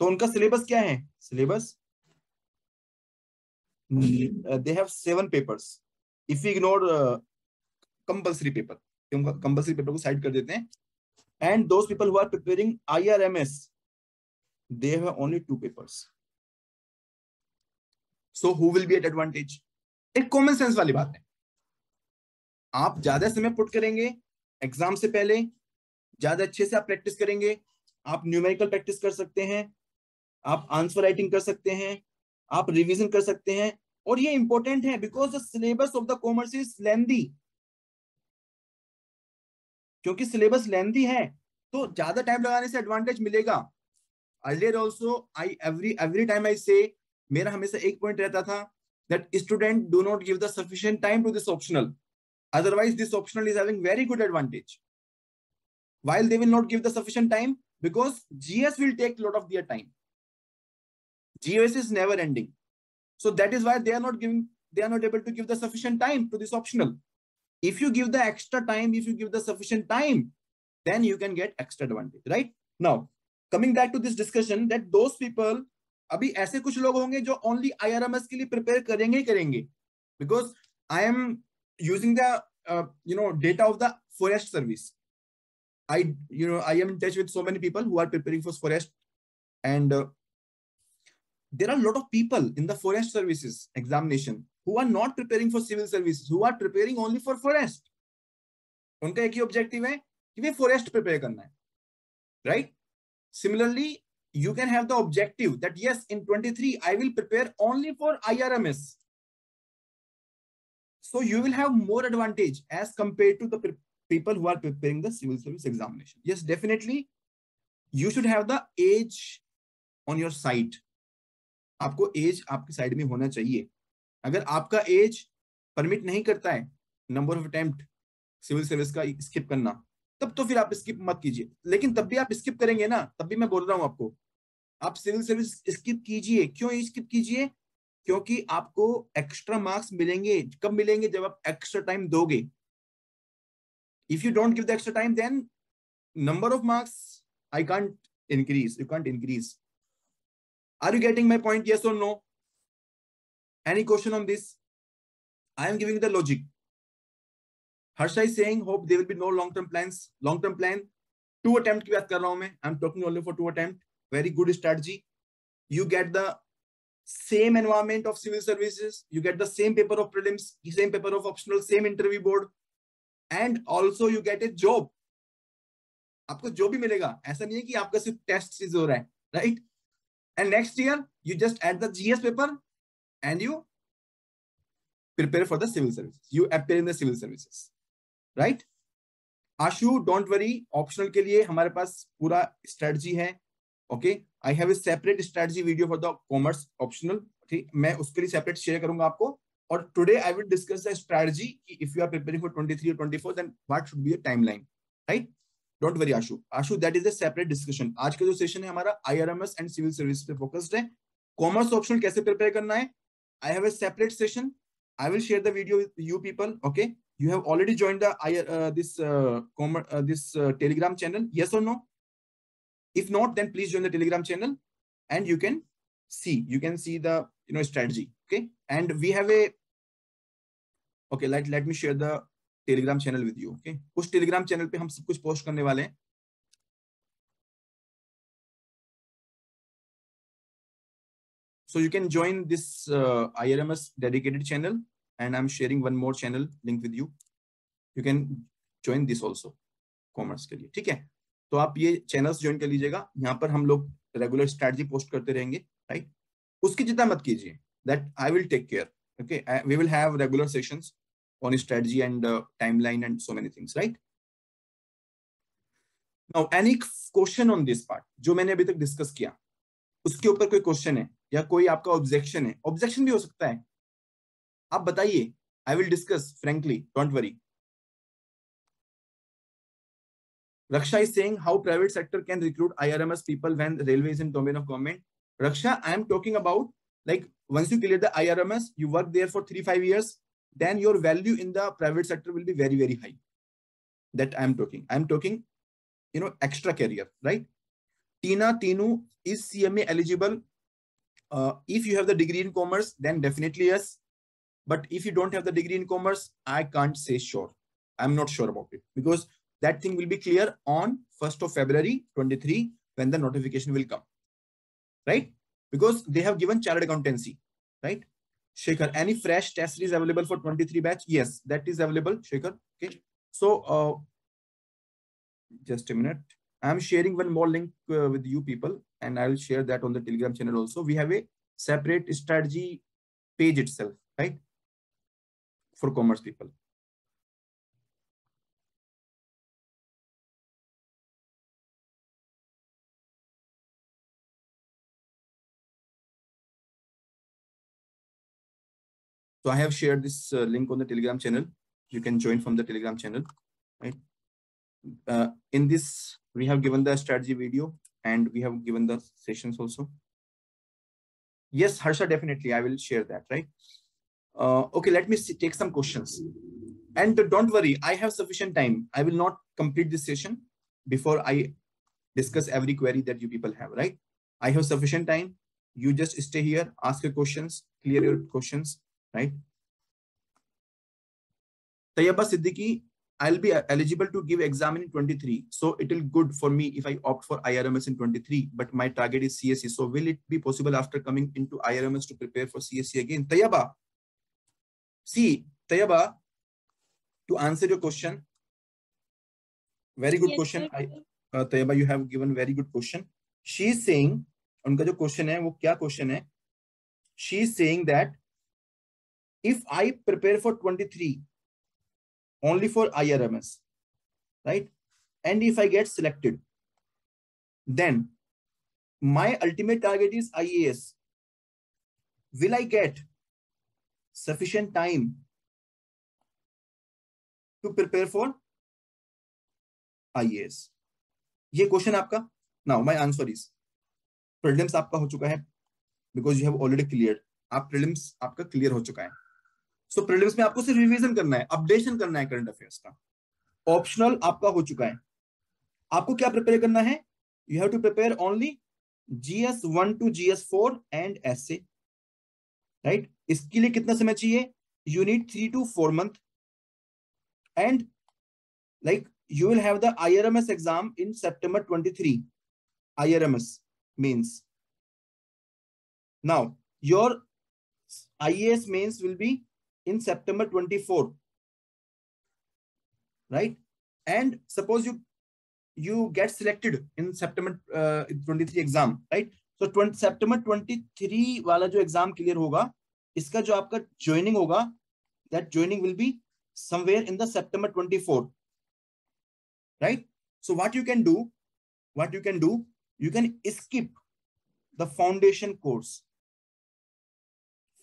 तो उनका syllabus क्या है? Syllabus? They have seven papers if you ignore compulsory paper compulsory paper को side कर देते हैं। And those people who are preparing IRMS they have only two papers so who will be at advantage एक common sense वाली बात है। आप ज़्यादा समय पुट करेंगे एग्ज़ाम से पहले ज़्यादा अच्छे से आप प्रैक्टिस करेंगे आप न्यूमेरिकल प्रैक्टिस कर सकते हैं आप आंसर राइटिंग कर सकते हैं, आप रिवीजन कर सकते हैं, और ये इंपॉर्टेंट है because the syllabus of the commerce is lengthy क्योंकि सिलेबस लेंदी है तो ज़्यादा टाइम लगाने से एडवांटेज मिलेगा। Earlier also I every every time I say मेरा हमेशा एक पॉइंट रहता था that student do not give the sufficient time to this optional this optional is having very good advantage. While they will not give the sufficient time, because gs will take a lot of their time. gs is never ending so that is why they are not giving they are not able to give the sufficient time to this optional if you give the extra time if you give the sufficient time then you can get extra advantage right now coming back to this discussion that those people अभी ऐसे कुछ लोग होंगे जो only IRMS के लिए prepare करेंगे ही करेंगे because I am using the uh, you know data of the forest service. I you know I am in touch with so many people who are preparing for forest, and uh, there are a lot of people in the forest services examination who are not preparing for civil services, who are preparing only for forest. उनका एक ही objective है कि वे forest prepare करना है right similarly you can have the objective that yes in 23 i will prepare only for irms so you will have more advantage as compared to the people who are preparing the civil service examination yes definitely you should have the age on your side आपको as आपके side में होना चाहिए। अगर आपका as permit नहीं करता है number of attempt civil service का स्किप करना, तब तो फिर आप स्किप मत कीजिए। लेकिन तब भी आप स्किप करेंगे ना, तब भी मैं बोल रहा हूँ आपको, आप सिविल सर्विस स्किप कीजिए। क्यों स्किप कीजिए? क्योंकि आपको एक्स्ट्रा मार्क्स मिलेंगे। कब मिलेंगे? जब आप एक्स्ट्रा टाइम दोगे। If you don't give the extra time then number of marks I can't increase you can't increase are you getting my point yes or no any question on this i am giving the logic Harsha is saying, hope there will be no long-term plans. Long-term plan, two attempt की बात कर रहा हूँ मैं. I'm talking only for two attempt. Very good strategy. You get the same environment of civil services. You get the same paper of prelims, same paper of optional, same interview board, and also you get a job. आपको जो भी मिलेगा ऐसा नहीं है कि आपका सिर्फ़ टेस्ट सीज हो रहा है right and next year you just add the GS paper and you prepare for the civil services. You appear in the civil services. Right Ashu don't worry optional के लिए हमारे पास पूरा स्ट्रेटजी है okay I have a separate strategy video for the commerce optional ठीक मैं उसके लिए सेपरेट शेयर करूँगा आपको। और today I will discuss the strategy if you are preparing for 23 और 24 then what should be a timeline right don't worry Ashu Ashu that is a separate discussion आज का जो सेशन है हमारा आईआरएमएस एंड सिविल सर्विस पे focused है commerce optional कैसे prepare करना है I have a separate session I will share the video with you people okay the uh, this uh, uh, this uh, telegram channel yes or no if not then please join the telegram channel and you can see you can see the you know strategy okay and we have a okay let let me share the telegram channel with you okay उस telegram channel पे हम सब कुछ post करने वाले हैं so you can join this uh, IRMS dedicated channel and I'm sharing one more channel link with you. You can join this also commerce के लिए ठीक है तो आप ये चैनल्स ज्वाइन कर लीजिएगा यहाँ पर हम लोग रेगुलर स्ट्रेटजी पोस्ट करते रहेंगे राइट उसकी चिंता मत कीजिए that I will take care okay we will have regular sessions on strategy and timeline and so many things right now any question on this part जो मैंने अभी तक डिस्कस किया उसके ऊपर कोई क्वेश्चन है या कोई आपका ऑब्जेक्शन है ऑब्जेक्शन भी हो सकता है आप बताइए I will discuss frankly don't worry Raksha is saying how private sector can recruit IRMS people when railway is in domain of government. Raksha, I am talking about like once you clear the IRMS, you work there for three, five years, then your value in the private sector will be very, very high. That I am talking. I am talking, you know, extra career, right? Tina Tinu, is CMA eligible? Uh, if you have the degree in commerce, then definitely yes. But if you don't have the degree in commerce, I can't say sure. I'm not sure about it because that thing will be clear on 1st of February 23 when the notification will come. Right? Because they have given chartered accountancy. Right? Shekhar, any fresh test is available for 23 batch? Yes, that is available, Shekhar. Okay. So, uh, just a minute. I'm sharing one more link uh, with you people and I'll share that on the Telegram channel also. We have a separate strategy page itself, right? for commerce people. So I have shared this uh, link on the Telegram channel. You can join from the Telegram channel, right? Uh, in this, we have given the strategy video and we have given the sessions also. Yes, Harsha, definitely. I will share that, right? Uh, okay, let me see, take some questions. And don't worry, I have sufficient time. I will not complete this session before I discuss every query that you people have, right? I have sufficient time. You just stay here, ask your questions, clear your questions, right? Tayyaba Siddiqui, I'll be eligible to give exam in 23. So it will good for me if I opt for IRMS in 23, but my target is CSE. So will it be possible after coming into IRMS to prepare for CSE again? Tayyaba, see, Tayyaba, to answer your question, very good yes, question. I, uh, Tayyaba, you have given very good question. She is saying, उनका जो question है वो क्या question है she is saying that if I prepare for 23 only for IRMS, right? And if I get selected, then my ultimate target is IAS. Will I get sufficient time to prepare for IAS? ये question आपका now my answer is prelims आपका हो चुका है because you have already clear आप prelims आपका clear हो चुका है सो so, प्रीलिम्स में आपको सिर्फ़ रिवीजन करना है अपडेशन करना है करंट अफेयर्स का ऑप्शनल आपका हो चुका है। आपको क्या प्रिपेयर करना है? You have to prepare only GS one two GS four and S right इसके लिए कितना समय चाहिए? You need three to four month and like you will have the IRMS exam in September 23. IRMS means. Now, your IAS mains will be in September 24. Right? And suppose you you get selected in September uh, 23 exam, right? So 20, September 23 वाला जो exam clear होगा, इसका जो आपका joining होगा, that joining will be somewhere in the September 24. Right? So what you can do, what you can do, you can skip the foundation course,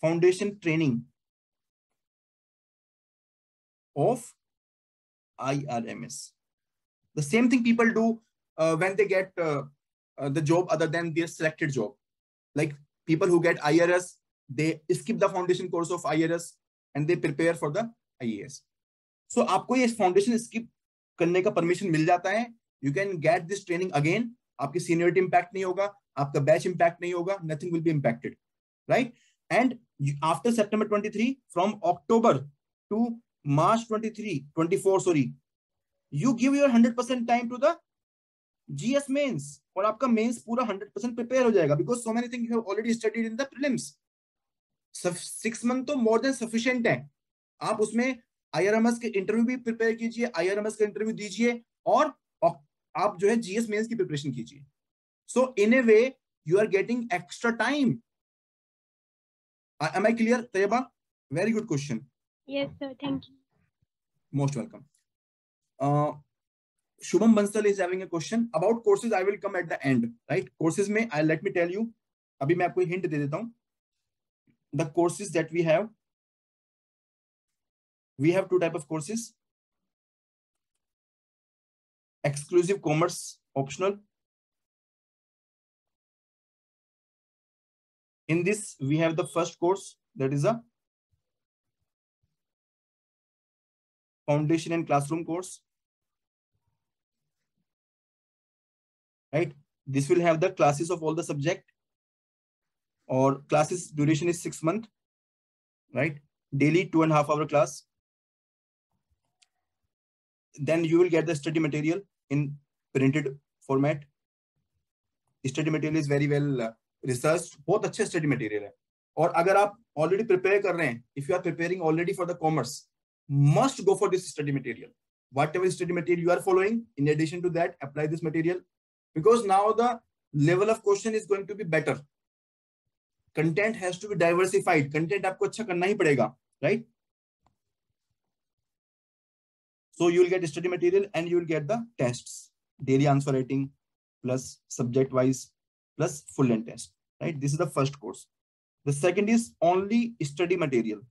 foundation training of IRMS. The same thing people do uh, when they get uh, uh, the job other than their selected job. Like people who get IRS, they skip the foundation course of IRS and they prepare for the IAS. So आपको ये foundation skip करने का permission मिल जाता है. You can get this training again. आपकी seniority impact नहीं होगा, आपका batch impact नहीं होगा, nothing will be impacted, right? And after September 23, from October to March 23, 24, sorry, you give your 100% time to the GS mains और आपका mains पूरा 100% prepare हो जाएगा because so many thing you have already studied in the prelims six month तो more than sufficient है। आप उसमें IRMS के इंटरव्यू भी प्रिपेयर कीजिए आईआरएमएस का इंटरव्यू दीजिए और आप जो है जीएस मेंस की प्रिपरेशन कीजिए। So in a way you are getting extra time am I clear Tayyaba very good question Yes, sir. Thank you. Most welcome. Uh, Shubham Bansal is having a question about courses. I will come at the end, right? Courses may I let me tell you. अभी मैं आपको hint दे देता हूँ. The courses that we have, we have two type of courses. Exclusive commerce optional. In this, we have the first course that is a foundation and classroom course. Right? This will have the classes of all the subject or classes duration is six month, right? Daily two and a half hour class. Then you will get the study material in printed format. Study material is very well uh, researched. बहुत अच्छे study material है. और अगर आप already prepare कर रहे हैं, if you are preparing already for the commerce, must go for this study material. Whatever study material you are following, in addition to that, apply this material because now the level of question is going to be better. Content has to be diversified. Content आपको अच्छा करना ही पड़ेगा, right? So you will get study material and you will get the tests, daily answer writing plus subject wise plus full length test, right? This is the first course. The second is only study material.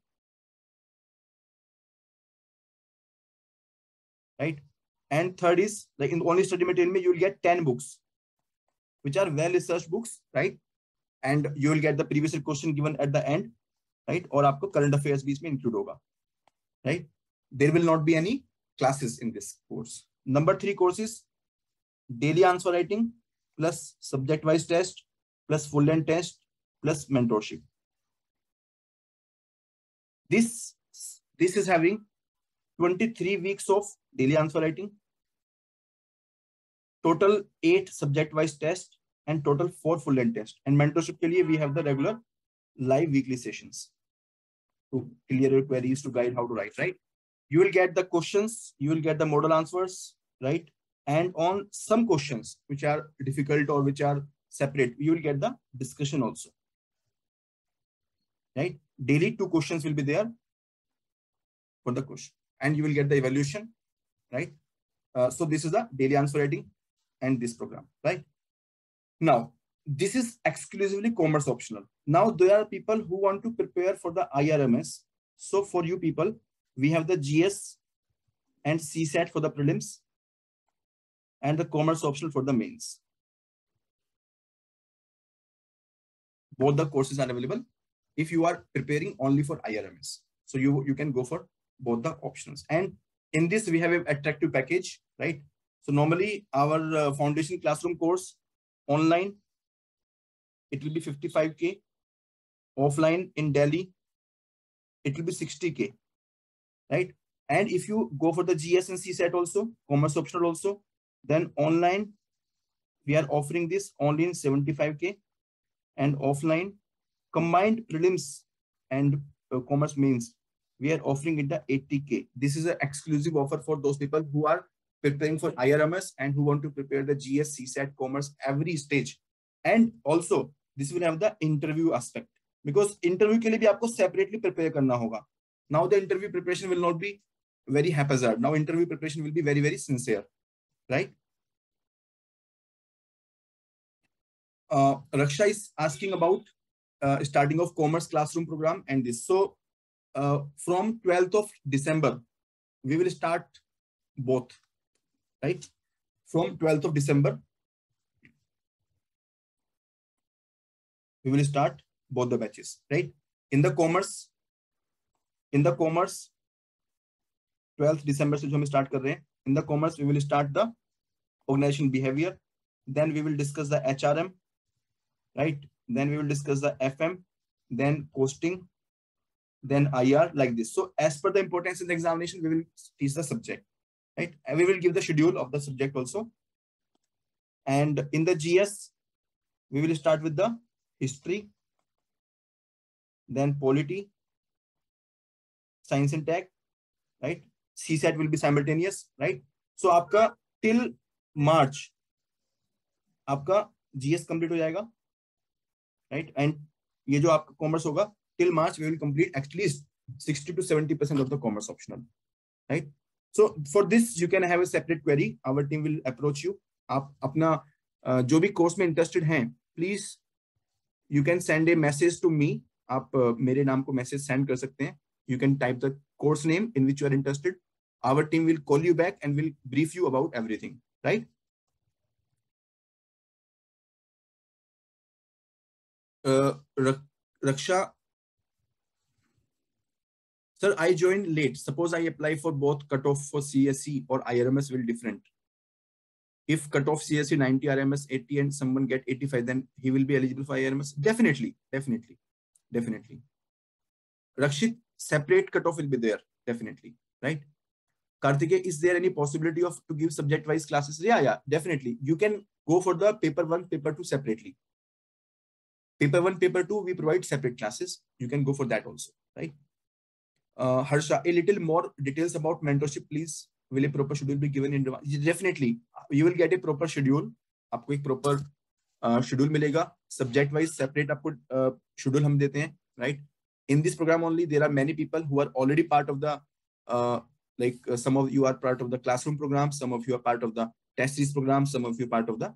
right? And third is like in only study material, you will get 10 books, which are well-researched books, right? And you will get the previous question given at the end, right? Or aapko current affairs bees include hoga, right? There will not be any classes in this course. Number three courses, daily answer writing plus subject-wise test plus full-length test plus mentorship. This, this is having 23 weeks of daily answer writing, total eight subject-wise tests, and total four full-length tests. And mentorship ke liye, we have the regular live weekly sessions to clear your queries, to guide how to write, right? You will get the questions, you will get the model answers, right? And on some questions which are difficult or which are separate, you will get the discussion also, right? Daily two questions will be there for the question and you will get the evaluation, right? Uh, so this is the daily answer writing and this program, right? Now, this is exclusively commerce optional. Now there are people who want to prepare for the IRMS. So for you people, we have the GS and CSAT for the prelims and the commerce optional for the mains. Both the courses are available if you are preparing only for IRMS. So you, you can go for both the options. And in this, we have an attractive package, right? So normally our uh, foundation classroom course online, it will be 55K. Offline in Delhi, it will be 60K, right? And if you go for the GS and CSAT also, commerce optional also, then online, we are offering this only in 75K and offline combined prelims and uh, commerce mains we are offering it the 80k. This is an exclusive offer for those people who are preparing for IRMS and who want to prepare the GS, CSAT, commerce every stage. And also, this will have the interview aspect because interview के लिए भी आपको separately prepare करना होगा. Now the interview preparation will not be very haphazard. Now interview preparation will be very, very sincere, right? Uh, Raksha is asking about uh, starting of commerce classroom program and this. So uh, from 12th of December, we will start both, right? From 12th of December, we will start both the batches, right? In the commerce, in the commerce, 12th December jo hum start hain. In the commerce, we will start the organization behavior. Then we will discuss the HRM, right? Then we will discuss the FM, then costing, then IR like this. So as per the importance in the examination, we will teach the subject, right? And we will give the schedule of the subject also. And in the GS, we will start with the history, then polity, science and tech, right? CSAT will be simultaneous, right? So आपका till March, आपका GS complete हो जाएगा, right? And ये जो आपका commerce होगा till March, we will complete at least 60 to 70% of the commerce optional, right? So for this, you can have a separate query. Our team will approach you. आप अपना uh, जो भी course में interested हैं please you can send A message to me आप uh, मेरे नाम को मैसेज सेंड कर सकते हैं you can type the course name in which you are interested our team will call you back and will brief you about everything right uh, raksha Sir, I joined late. Suppose I apply for both cutoff for CSE or IRMS will different. If cutoff CSE 90, RMS 80 and someone get 85, then he will be eligible for IRMS? Definitely, definitely, definitely. Rakshit, separate cutoff will be there, definitely, right? Kartike, is there any possibility of to give subject-wise classes? Yeah, yeah, definitely. You can go for the paper one, paper two separately. Paper one, paper two, we provide separate classes. You can go for that also, right? Uh, Harsha, a little more details about mentorship, please. Will a proper schedule be given in Definitely, you will get a proper schedule. aapko ek proper schedule uh, मिलेगा subject wise separate आपको schedule uh, हम देते हैं right in this program only there are many people who are already part of the like some of you are part of the classroom program some of you are part of the test series program some of you part of the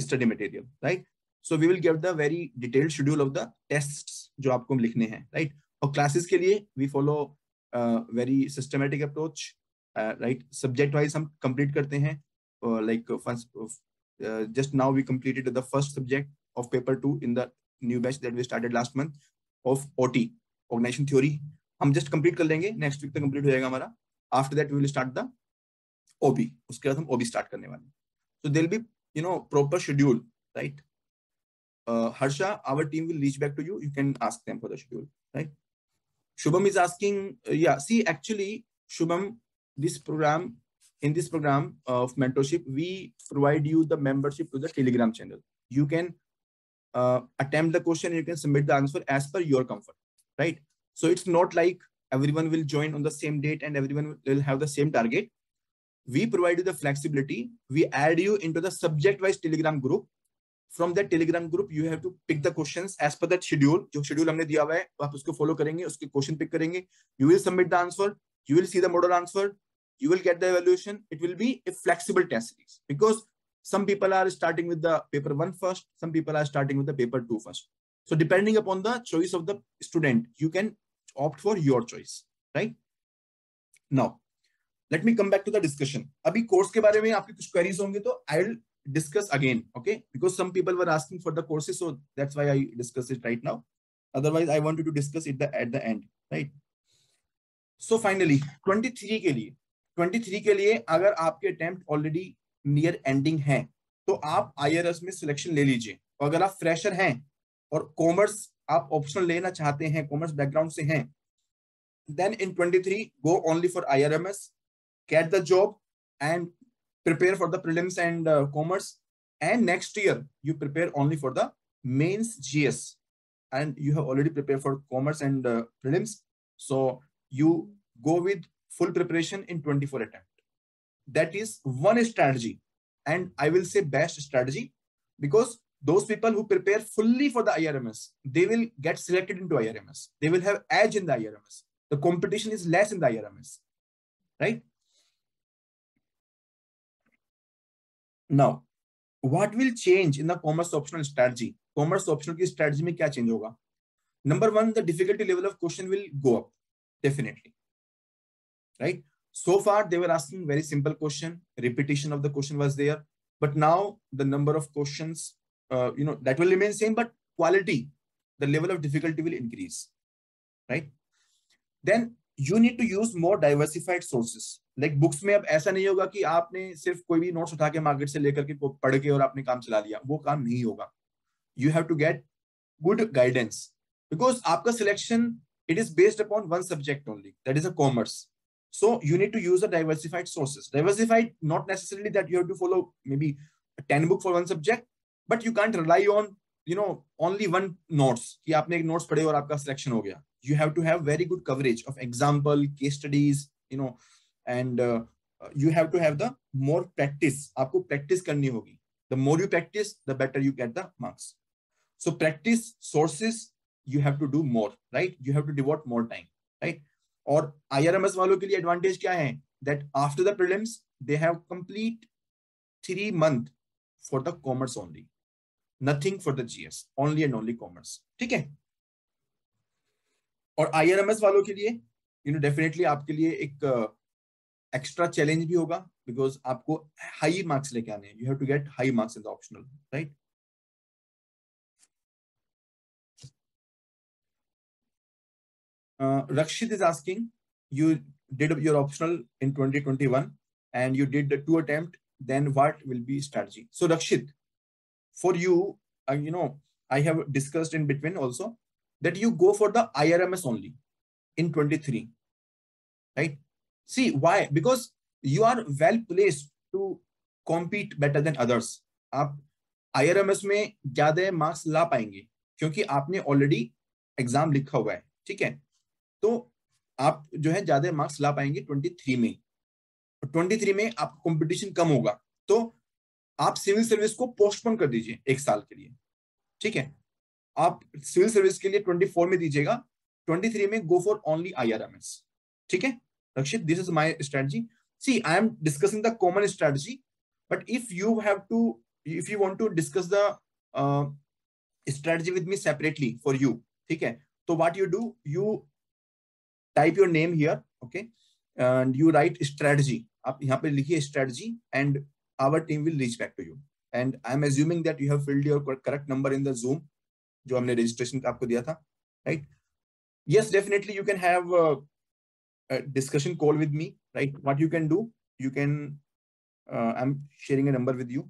study material right so we will get the very detailed schedule of the test जो आपको लिखने हैं right right? और classes के लिए we follow very systematic approach right subject wise हम complete करते हैं like just now we completed the first subject of paper 2 in the new batch that we started last month of OT organization theory हम just complete कर लेंगे next week तक complete हो जाएगा हमारा after that we will start the OB उसके बाद हम OB start करने वाले so there will be you know proper schedule right uh, Harsha our team will reach back to you you can ask them for the schedule right Shubham is asking, uh, yeah, see, actually, Shubham, this program in this program of mentorship we provide you the membership to the telegram channel. You can uh, attempt the question you can submit the answer as per your comfort right? So it's not like everyone will join on the same date and everyone will have the same target. We provide you the flexibility. We add you into the subject wise telegram group from that telegram group you have to pick the questions as per that schedule जो schedule हमने दिया हुआ है आप उसको follow करेंगे उसके question pick करेंगे you will submit the answer you will see the model answer you will get the evaluation it will be a flexible test series because some people are starting with the paper one first some people are starting with the paper two first so depending upon the choice of the student you can opt for your choice right now let me come back to the discussion abhi course ke bare mein aapki kuch queries honge to i will discuss again okay because some people were asking for the courses so that's why i discuss it right now otherwise i wanted to discuss it the, at the end right so finally 23 के लिए 23 के लिए अगर आपके attempt already near ending है तो आप IRS में सिलेक्शन ले लीजिए और अगर आप फ्रेशर हैं और कॉमर्स आप ऑप्शनल लेना चाहते हैं कॉमर्स बैकग्राउंड से हैं then in 23 go only for irms get the job and prepare for the prelims and uh, commerce and next year you prepare only for the mains gs and you have already prepared for commerce and uh, prelims. So you go with full preparation in 24 attempt. That is one strategy. And i will say best strategy because those people who prepare fully for the irms they will get selected into irms they will have edge in the irms the competition is less in the IRMS, right? Now, what will change in the commerce optional strategy? Commerce optional की strategy में क्या change होगा? Number one, the difficulty level of question will go up, definitely, right? So far, they were asking very simple question, repetition of the question was there, but now the number of questions, uh, you know, that will remain same, but quality, the level of difficulty will increase, right? Then you need to use more diversified sources Like like books में अब ऐसा नहीं होगा कि आपने सिर्फ़ कोई भी नोट्स उठा के मार्केट से लेकर के पढ़ के और आपने काम चला लिया वो काम नहीं होगा। You have to get good guidance because आपका selection it is based upon one subject only that is a commerce so you need to use a diversified sources diversified not necessarily that you have to follow maybe ten book for one subject but you can't rely on you know only one notes कि आपने एक notes पढ़े और आपका selection हो गया। You have to have very good coverage of example case studies you know and you have to have the more practice आपको practice करनी होगी। The more you practice the better you get the marks so practice sources you have to do more right you have to devote more time right और IRMS वालों के लिए advantage क्या है? That after the prelims they have complete three month for the commerce only nothing for the GS only and only commerce ठीक है? और IRMS वालों के लिए यू नो डेफिनेटली आपके लिए एक एक्स्ट्रा uh, चैलेंज भी होगा बिकॉज़ आपको हाई मार्क्स लेके आने you have to get high marks in the optional right Rakshit is asking, you did your optional in 2021 and you did the two attempt, then what will be strategy? So Rakshit, for you, uh, you know, I have discussed in between also that you go for the IRMS only in 23. Right? See, why? Because you are well placed to compete better than others. आप IRMS में ज़्यादा marks ला पाएँगे, क्योंकि आपने already exam लिखा हुआ है, ठीक है? तो आप जो है ज़्यादा मार्क्स ला पाएँगे 23 में। 23 में आपका कंपटीशन कम होगा। तो आप सिविल सर्विस को पोस्टपोन कर दीजिए एक साल के लिए, ठीक है? आप सिविल सर्विस के लिए 24 में दीजिएगा 23 में गो फॉर ओनली आईआरएमएस ठीक है? Rakshit this is my strategy see I'm discussing the common strategy but if you have to if you want to discuss the strategy with me separately for you है तो what you do you type your name here okay and you write strategy आप यहाँ पे लिखिए strategy and our team will reach back to you and I'm assuming that you have filled your correct number in the Zoom जो हमने registration आपको दिया था right yes definitely you can have a, a discussion call with me right? What you can do you can uh, i'm sharing a number with you.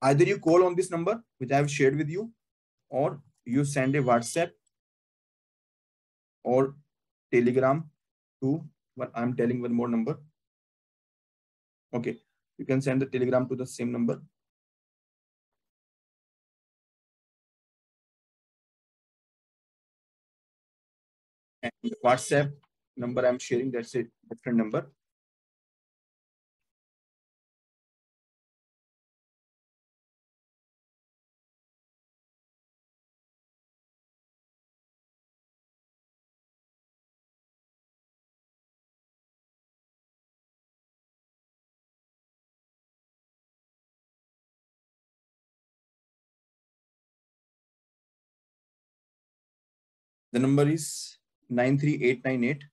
Either you call on this number which i have shared with you or you send a whatsapp or telegram to what i'm telling one more number. Okay you can send the telegram to the same number whatsapp number i'm sharing that's a different number. The number is 93898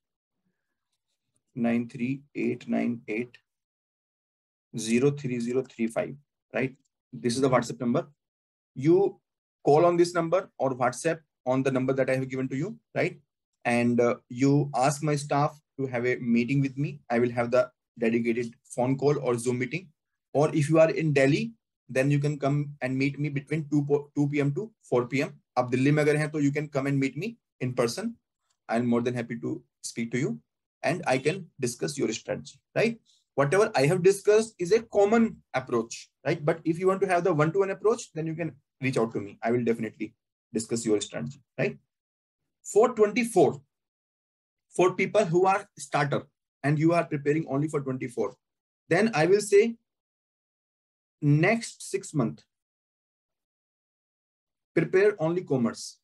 93898 03035, right? This is the WhatsApp number. You call on this number or WhatsApp on the number that I have given to you, right? And uh, you ask my staff to have a meeting with me. I will have the dedicated phone call or Zoom meeting. Or if you are in Delhi, then you can come and meet me between 2, 2 p.m. to 4 p.m. आप दिल्ली में अगर हैं तो you can come and meet me in person, I'm more than happy to speak to you and I can discuss your strategy, right? Whatever I have discussed is a common approach, right? But if you want to have the one-to-one approach, then you can reach out to me. I will definitely discuss your strategy, right? 424, for people who are starter and you are preparing only for 24, then I will say next six month, prepare only commerce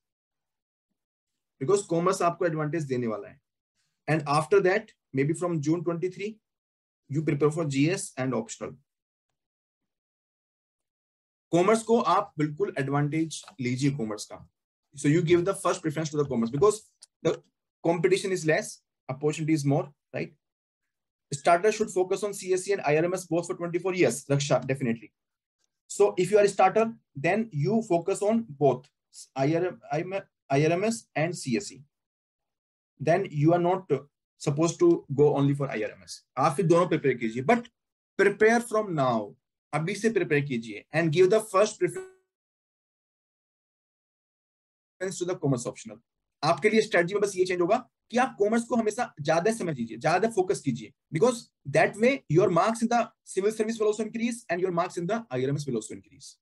because commerce आपको advantage देने वाला है. And after that maybe from June twenty three you prepare for GS and optional commerce को आप बिल्कुल advantage लीजिए commerce का. So you give the first preference to the commerce because the competition is less opportunity is more right starter should focus on CSC and IRMS both for twenty four years Raksha definitely so if you are starter then you focus on both I R I IRMS and CSE. Then you are not supposed to go only for IRMS. आप फिर दोनों prepare कीजिए. But prepare from now. अभी से prepare कीजिए and give the first preference to the commerce optional. आपके लिए strategy में बस ये चेंज होगा कि आप कॉमर्स को हमेशा ज़्यादा समय दीजिए, ज़्यादा फोकस कीजिए because that way your marks in the civil service will also increase and your marks in the IRMS will also increase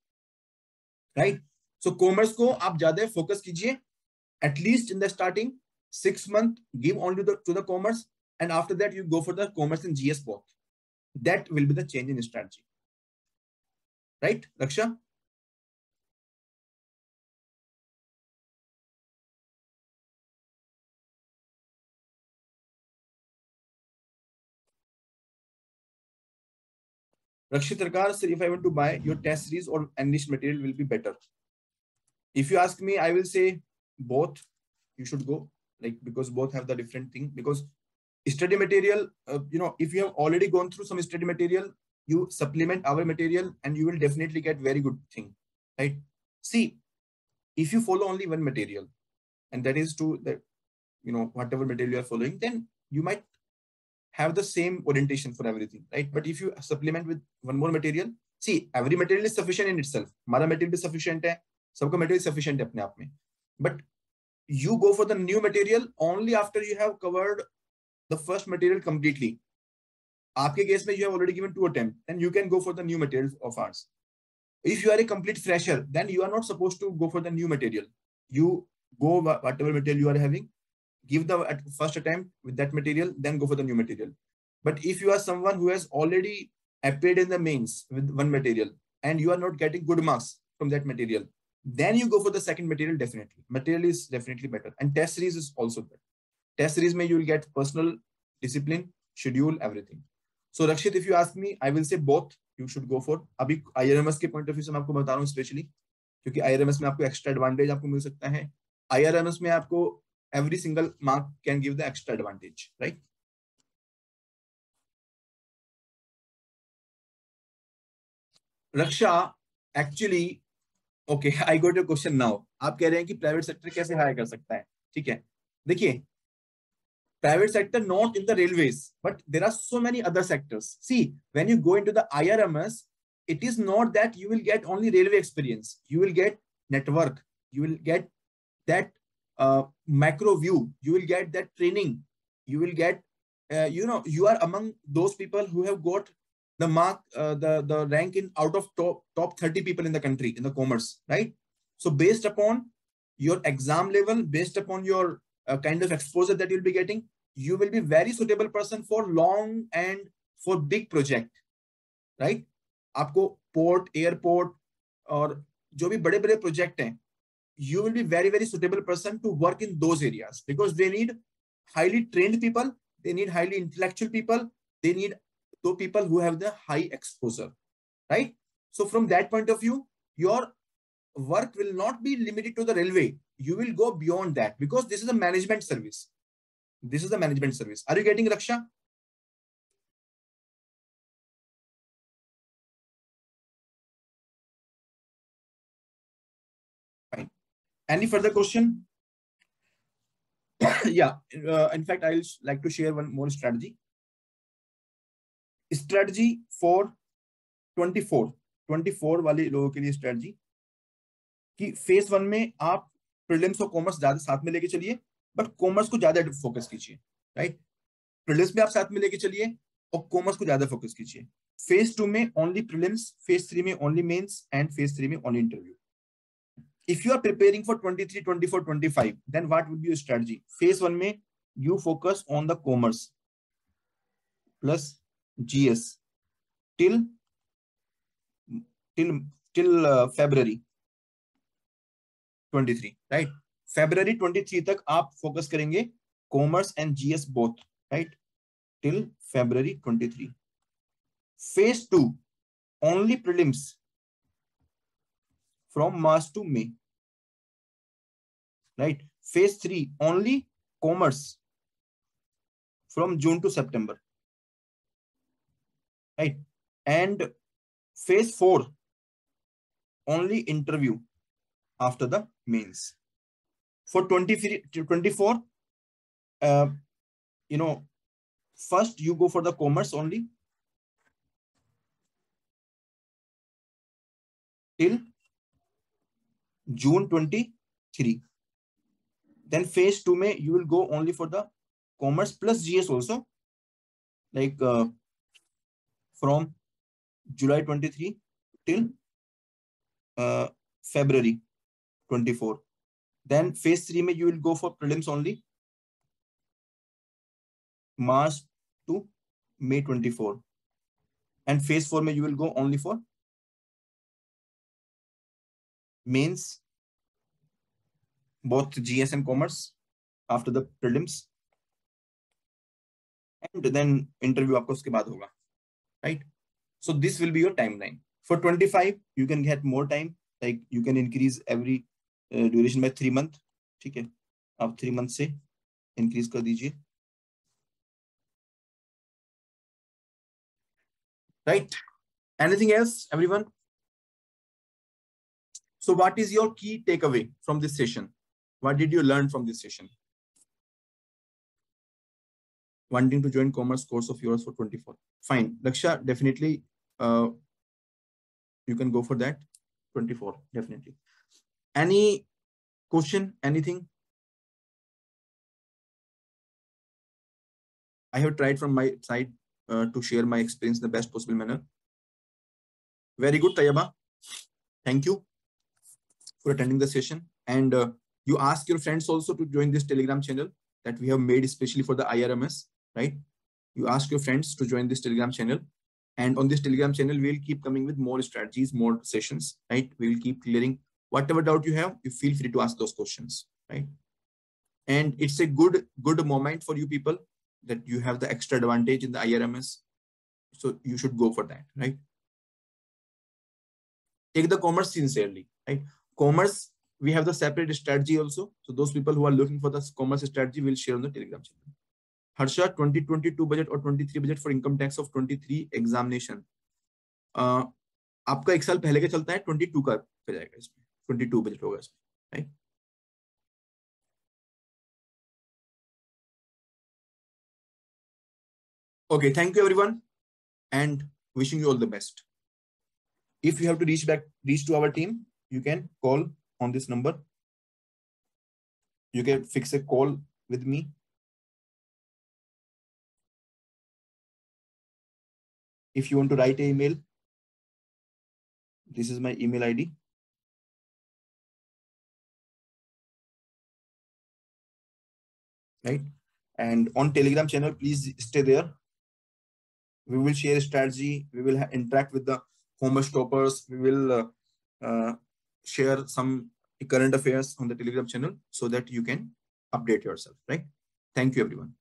right so commerce को आप ज़्यादा फोकस कीजिए at least in the starting six month, give only the, to the commerce. And after that, you go for the commerce and GS both. That will be the change in strategy. Right, Raksha? Rakshit Rakar sir, if I want to buy your test series or enriched material will be better. If you ask me, I will say both you should go like because both have the different thing because study material uh, you know if you have already gone through some study material you supplement our material and you will definitely get very good thing right see if you follow only one material and that is to that you know whatever material you are following then you might have the same orientation for everything right but if you supplement with one more material see every material is sufficient in itself हमारा material is sufficient है सबका material is sufficient है अपने आप में but you go for the new material only after you have covered the first material completely आपके case में you have already given two attempt then you can go for the new materials of ours if you are a complete fresher then you are not supposed to go for the new material you go whatever material you are having give the first attempt with that material then go for the new material but if you are someone who has already appeared in the mains with one material and you are not getting good marks from that material then you go for the second material definitely. Material is definitely better. And test series is also better. Test series may you will get personal discipline, schedule, everything. So Rakshit, if you ask me, I will say both you should go for. अभी IRMS के point of view से मैं आपको बता रहा हूँ specially क्योंकि IRMS में आपको extra advantage आपको मिल सकता है. IRMS में आपको every single mark can give the extra advantage, right? Raksha, actually okay I got your question now आप कह रहे हैं कि प्राइवेट सेक्टर कैसे हायर कर सकता है? ठीक है? देखिए private sector not in the railways but there are so many other sectors see when you go into the I R M S it is not that you will get only railway experience you will get network you will get that micro view you will get that training you will get you know you are among those people who have got the mark, uh, the, the rank in out of top, top 30 people in the country in the commerce, right? So based upon your exam level, based upon your uh, kind of exposure that you'll be getting, you will be very suitable person for long and for big project, right? आपको port airport और जो भी बड़े बड़े project हैं you will be very very suitable person to work in those areas because they need highly trained people they need highly intellectual people they need those people who have the high exposure right? So from that point of view your work will not be limited to the railway. You will go beyond that because this is a management service. This is a management service. Are you getting raksha? Any further question? [COUGHS] yeah, uh, in fact, I'll like to share one more strategy. Strategy for 24, 24 वाले लोगों के लिए strategy कि phase one में आप prelims और commerce ज़्यादा साथ में लेके चलिए बट कॉमर्स को ज़्यादा फोकस कीजिए राइट प्रिलिम्स में आप साथ में लेके चलिए और कॉमर्स को ज़्यादा फोकस कीजिए। फ़ेज़ टू में ओनली प्रिलिम्स फ़ेज़ थ्री में only mains and phase three में only interview if you are preparing for 23 24 25 then what would be your strategy? Phase 1 may you focus on the commerce plus gs till till till uh, february 23 right february 23 tak aap focus karenge commerce and gs both right till february 23 phase 2 only prelims from march to may right? Phase three, only commerce from June to September, right? And phase four, only interview after the mains. For 23, to 24, uh, you know, first you go for the commerce only till June 23 then phase two may you will go only for the commerce plus gs also like uh, from july 23 till uh, february 24 then phase 3 may you will go for prelims only march to may 24 and phase 4 may you will go only for mains both GS and commerce after the prelims. And then interview आपको उसके बाद होगा, right? So this will be your timeline. For 25, you can get more time. Like you can increase every uh, duration by three month. ठीक है? आप three months से increase कर दीजिए. Right? Anything else, everyone? So what is your key takeaway from this session? What did you learn from this session? Wanting to join commerce course of yours for 24. Fine. Laksha, definitely uh, you can go for that. 24, definitely. Any question, anything? I have tried from my side uh, to share my experience in the best possible manner. Very good, Tayaba. Thank you for attending the session. And uh, you ask your friends also to join this telegram channel that we have made especially for the irms right? You ask your friends to join this telegram channel and on this telegram channel we'll keep coming with more strategies more sessions right? We will keep clearing whatever doubt you have you feel free to ask those questions right? And it's a good good moment for you people that you have the extra advantage in the irms so you should go for that right? Take the commerce sincerely right? Commerce we have the separate strategy also. So those people who are looking for the commerce strategy will share on the Telegram channel. Harsha 2022 budget और 23 budget for income tax of 23 examination आपका एक साल पहले का चलता है 22 का पे जाएगा इसमें 22 बजट होगा इसमें right okay thank you everyone and wishing you all the best if you have to reach back reach to our team you can call on this number you can fix a call with me If you want to write an email, this is my email ID. Right. And on Telegram channel, please stay there. We will share strategy. We will interact with the commerce toppers. We will uh, uh, share some current affairs on the Telegram channel so that you can update yourself, right? Thank you, everyone.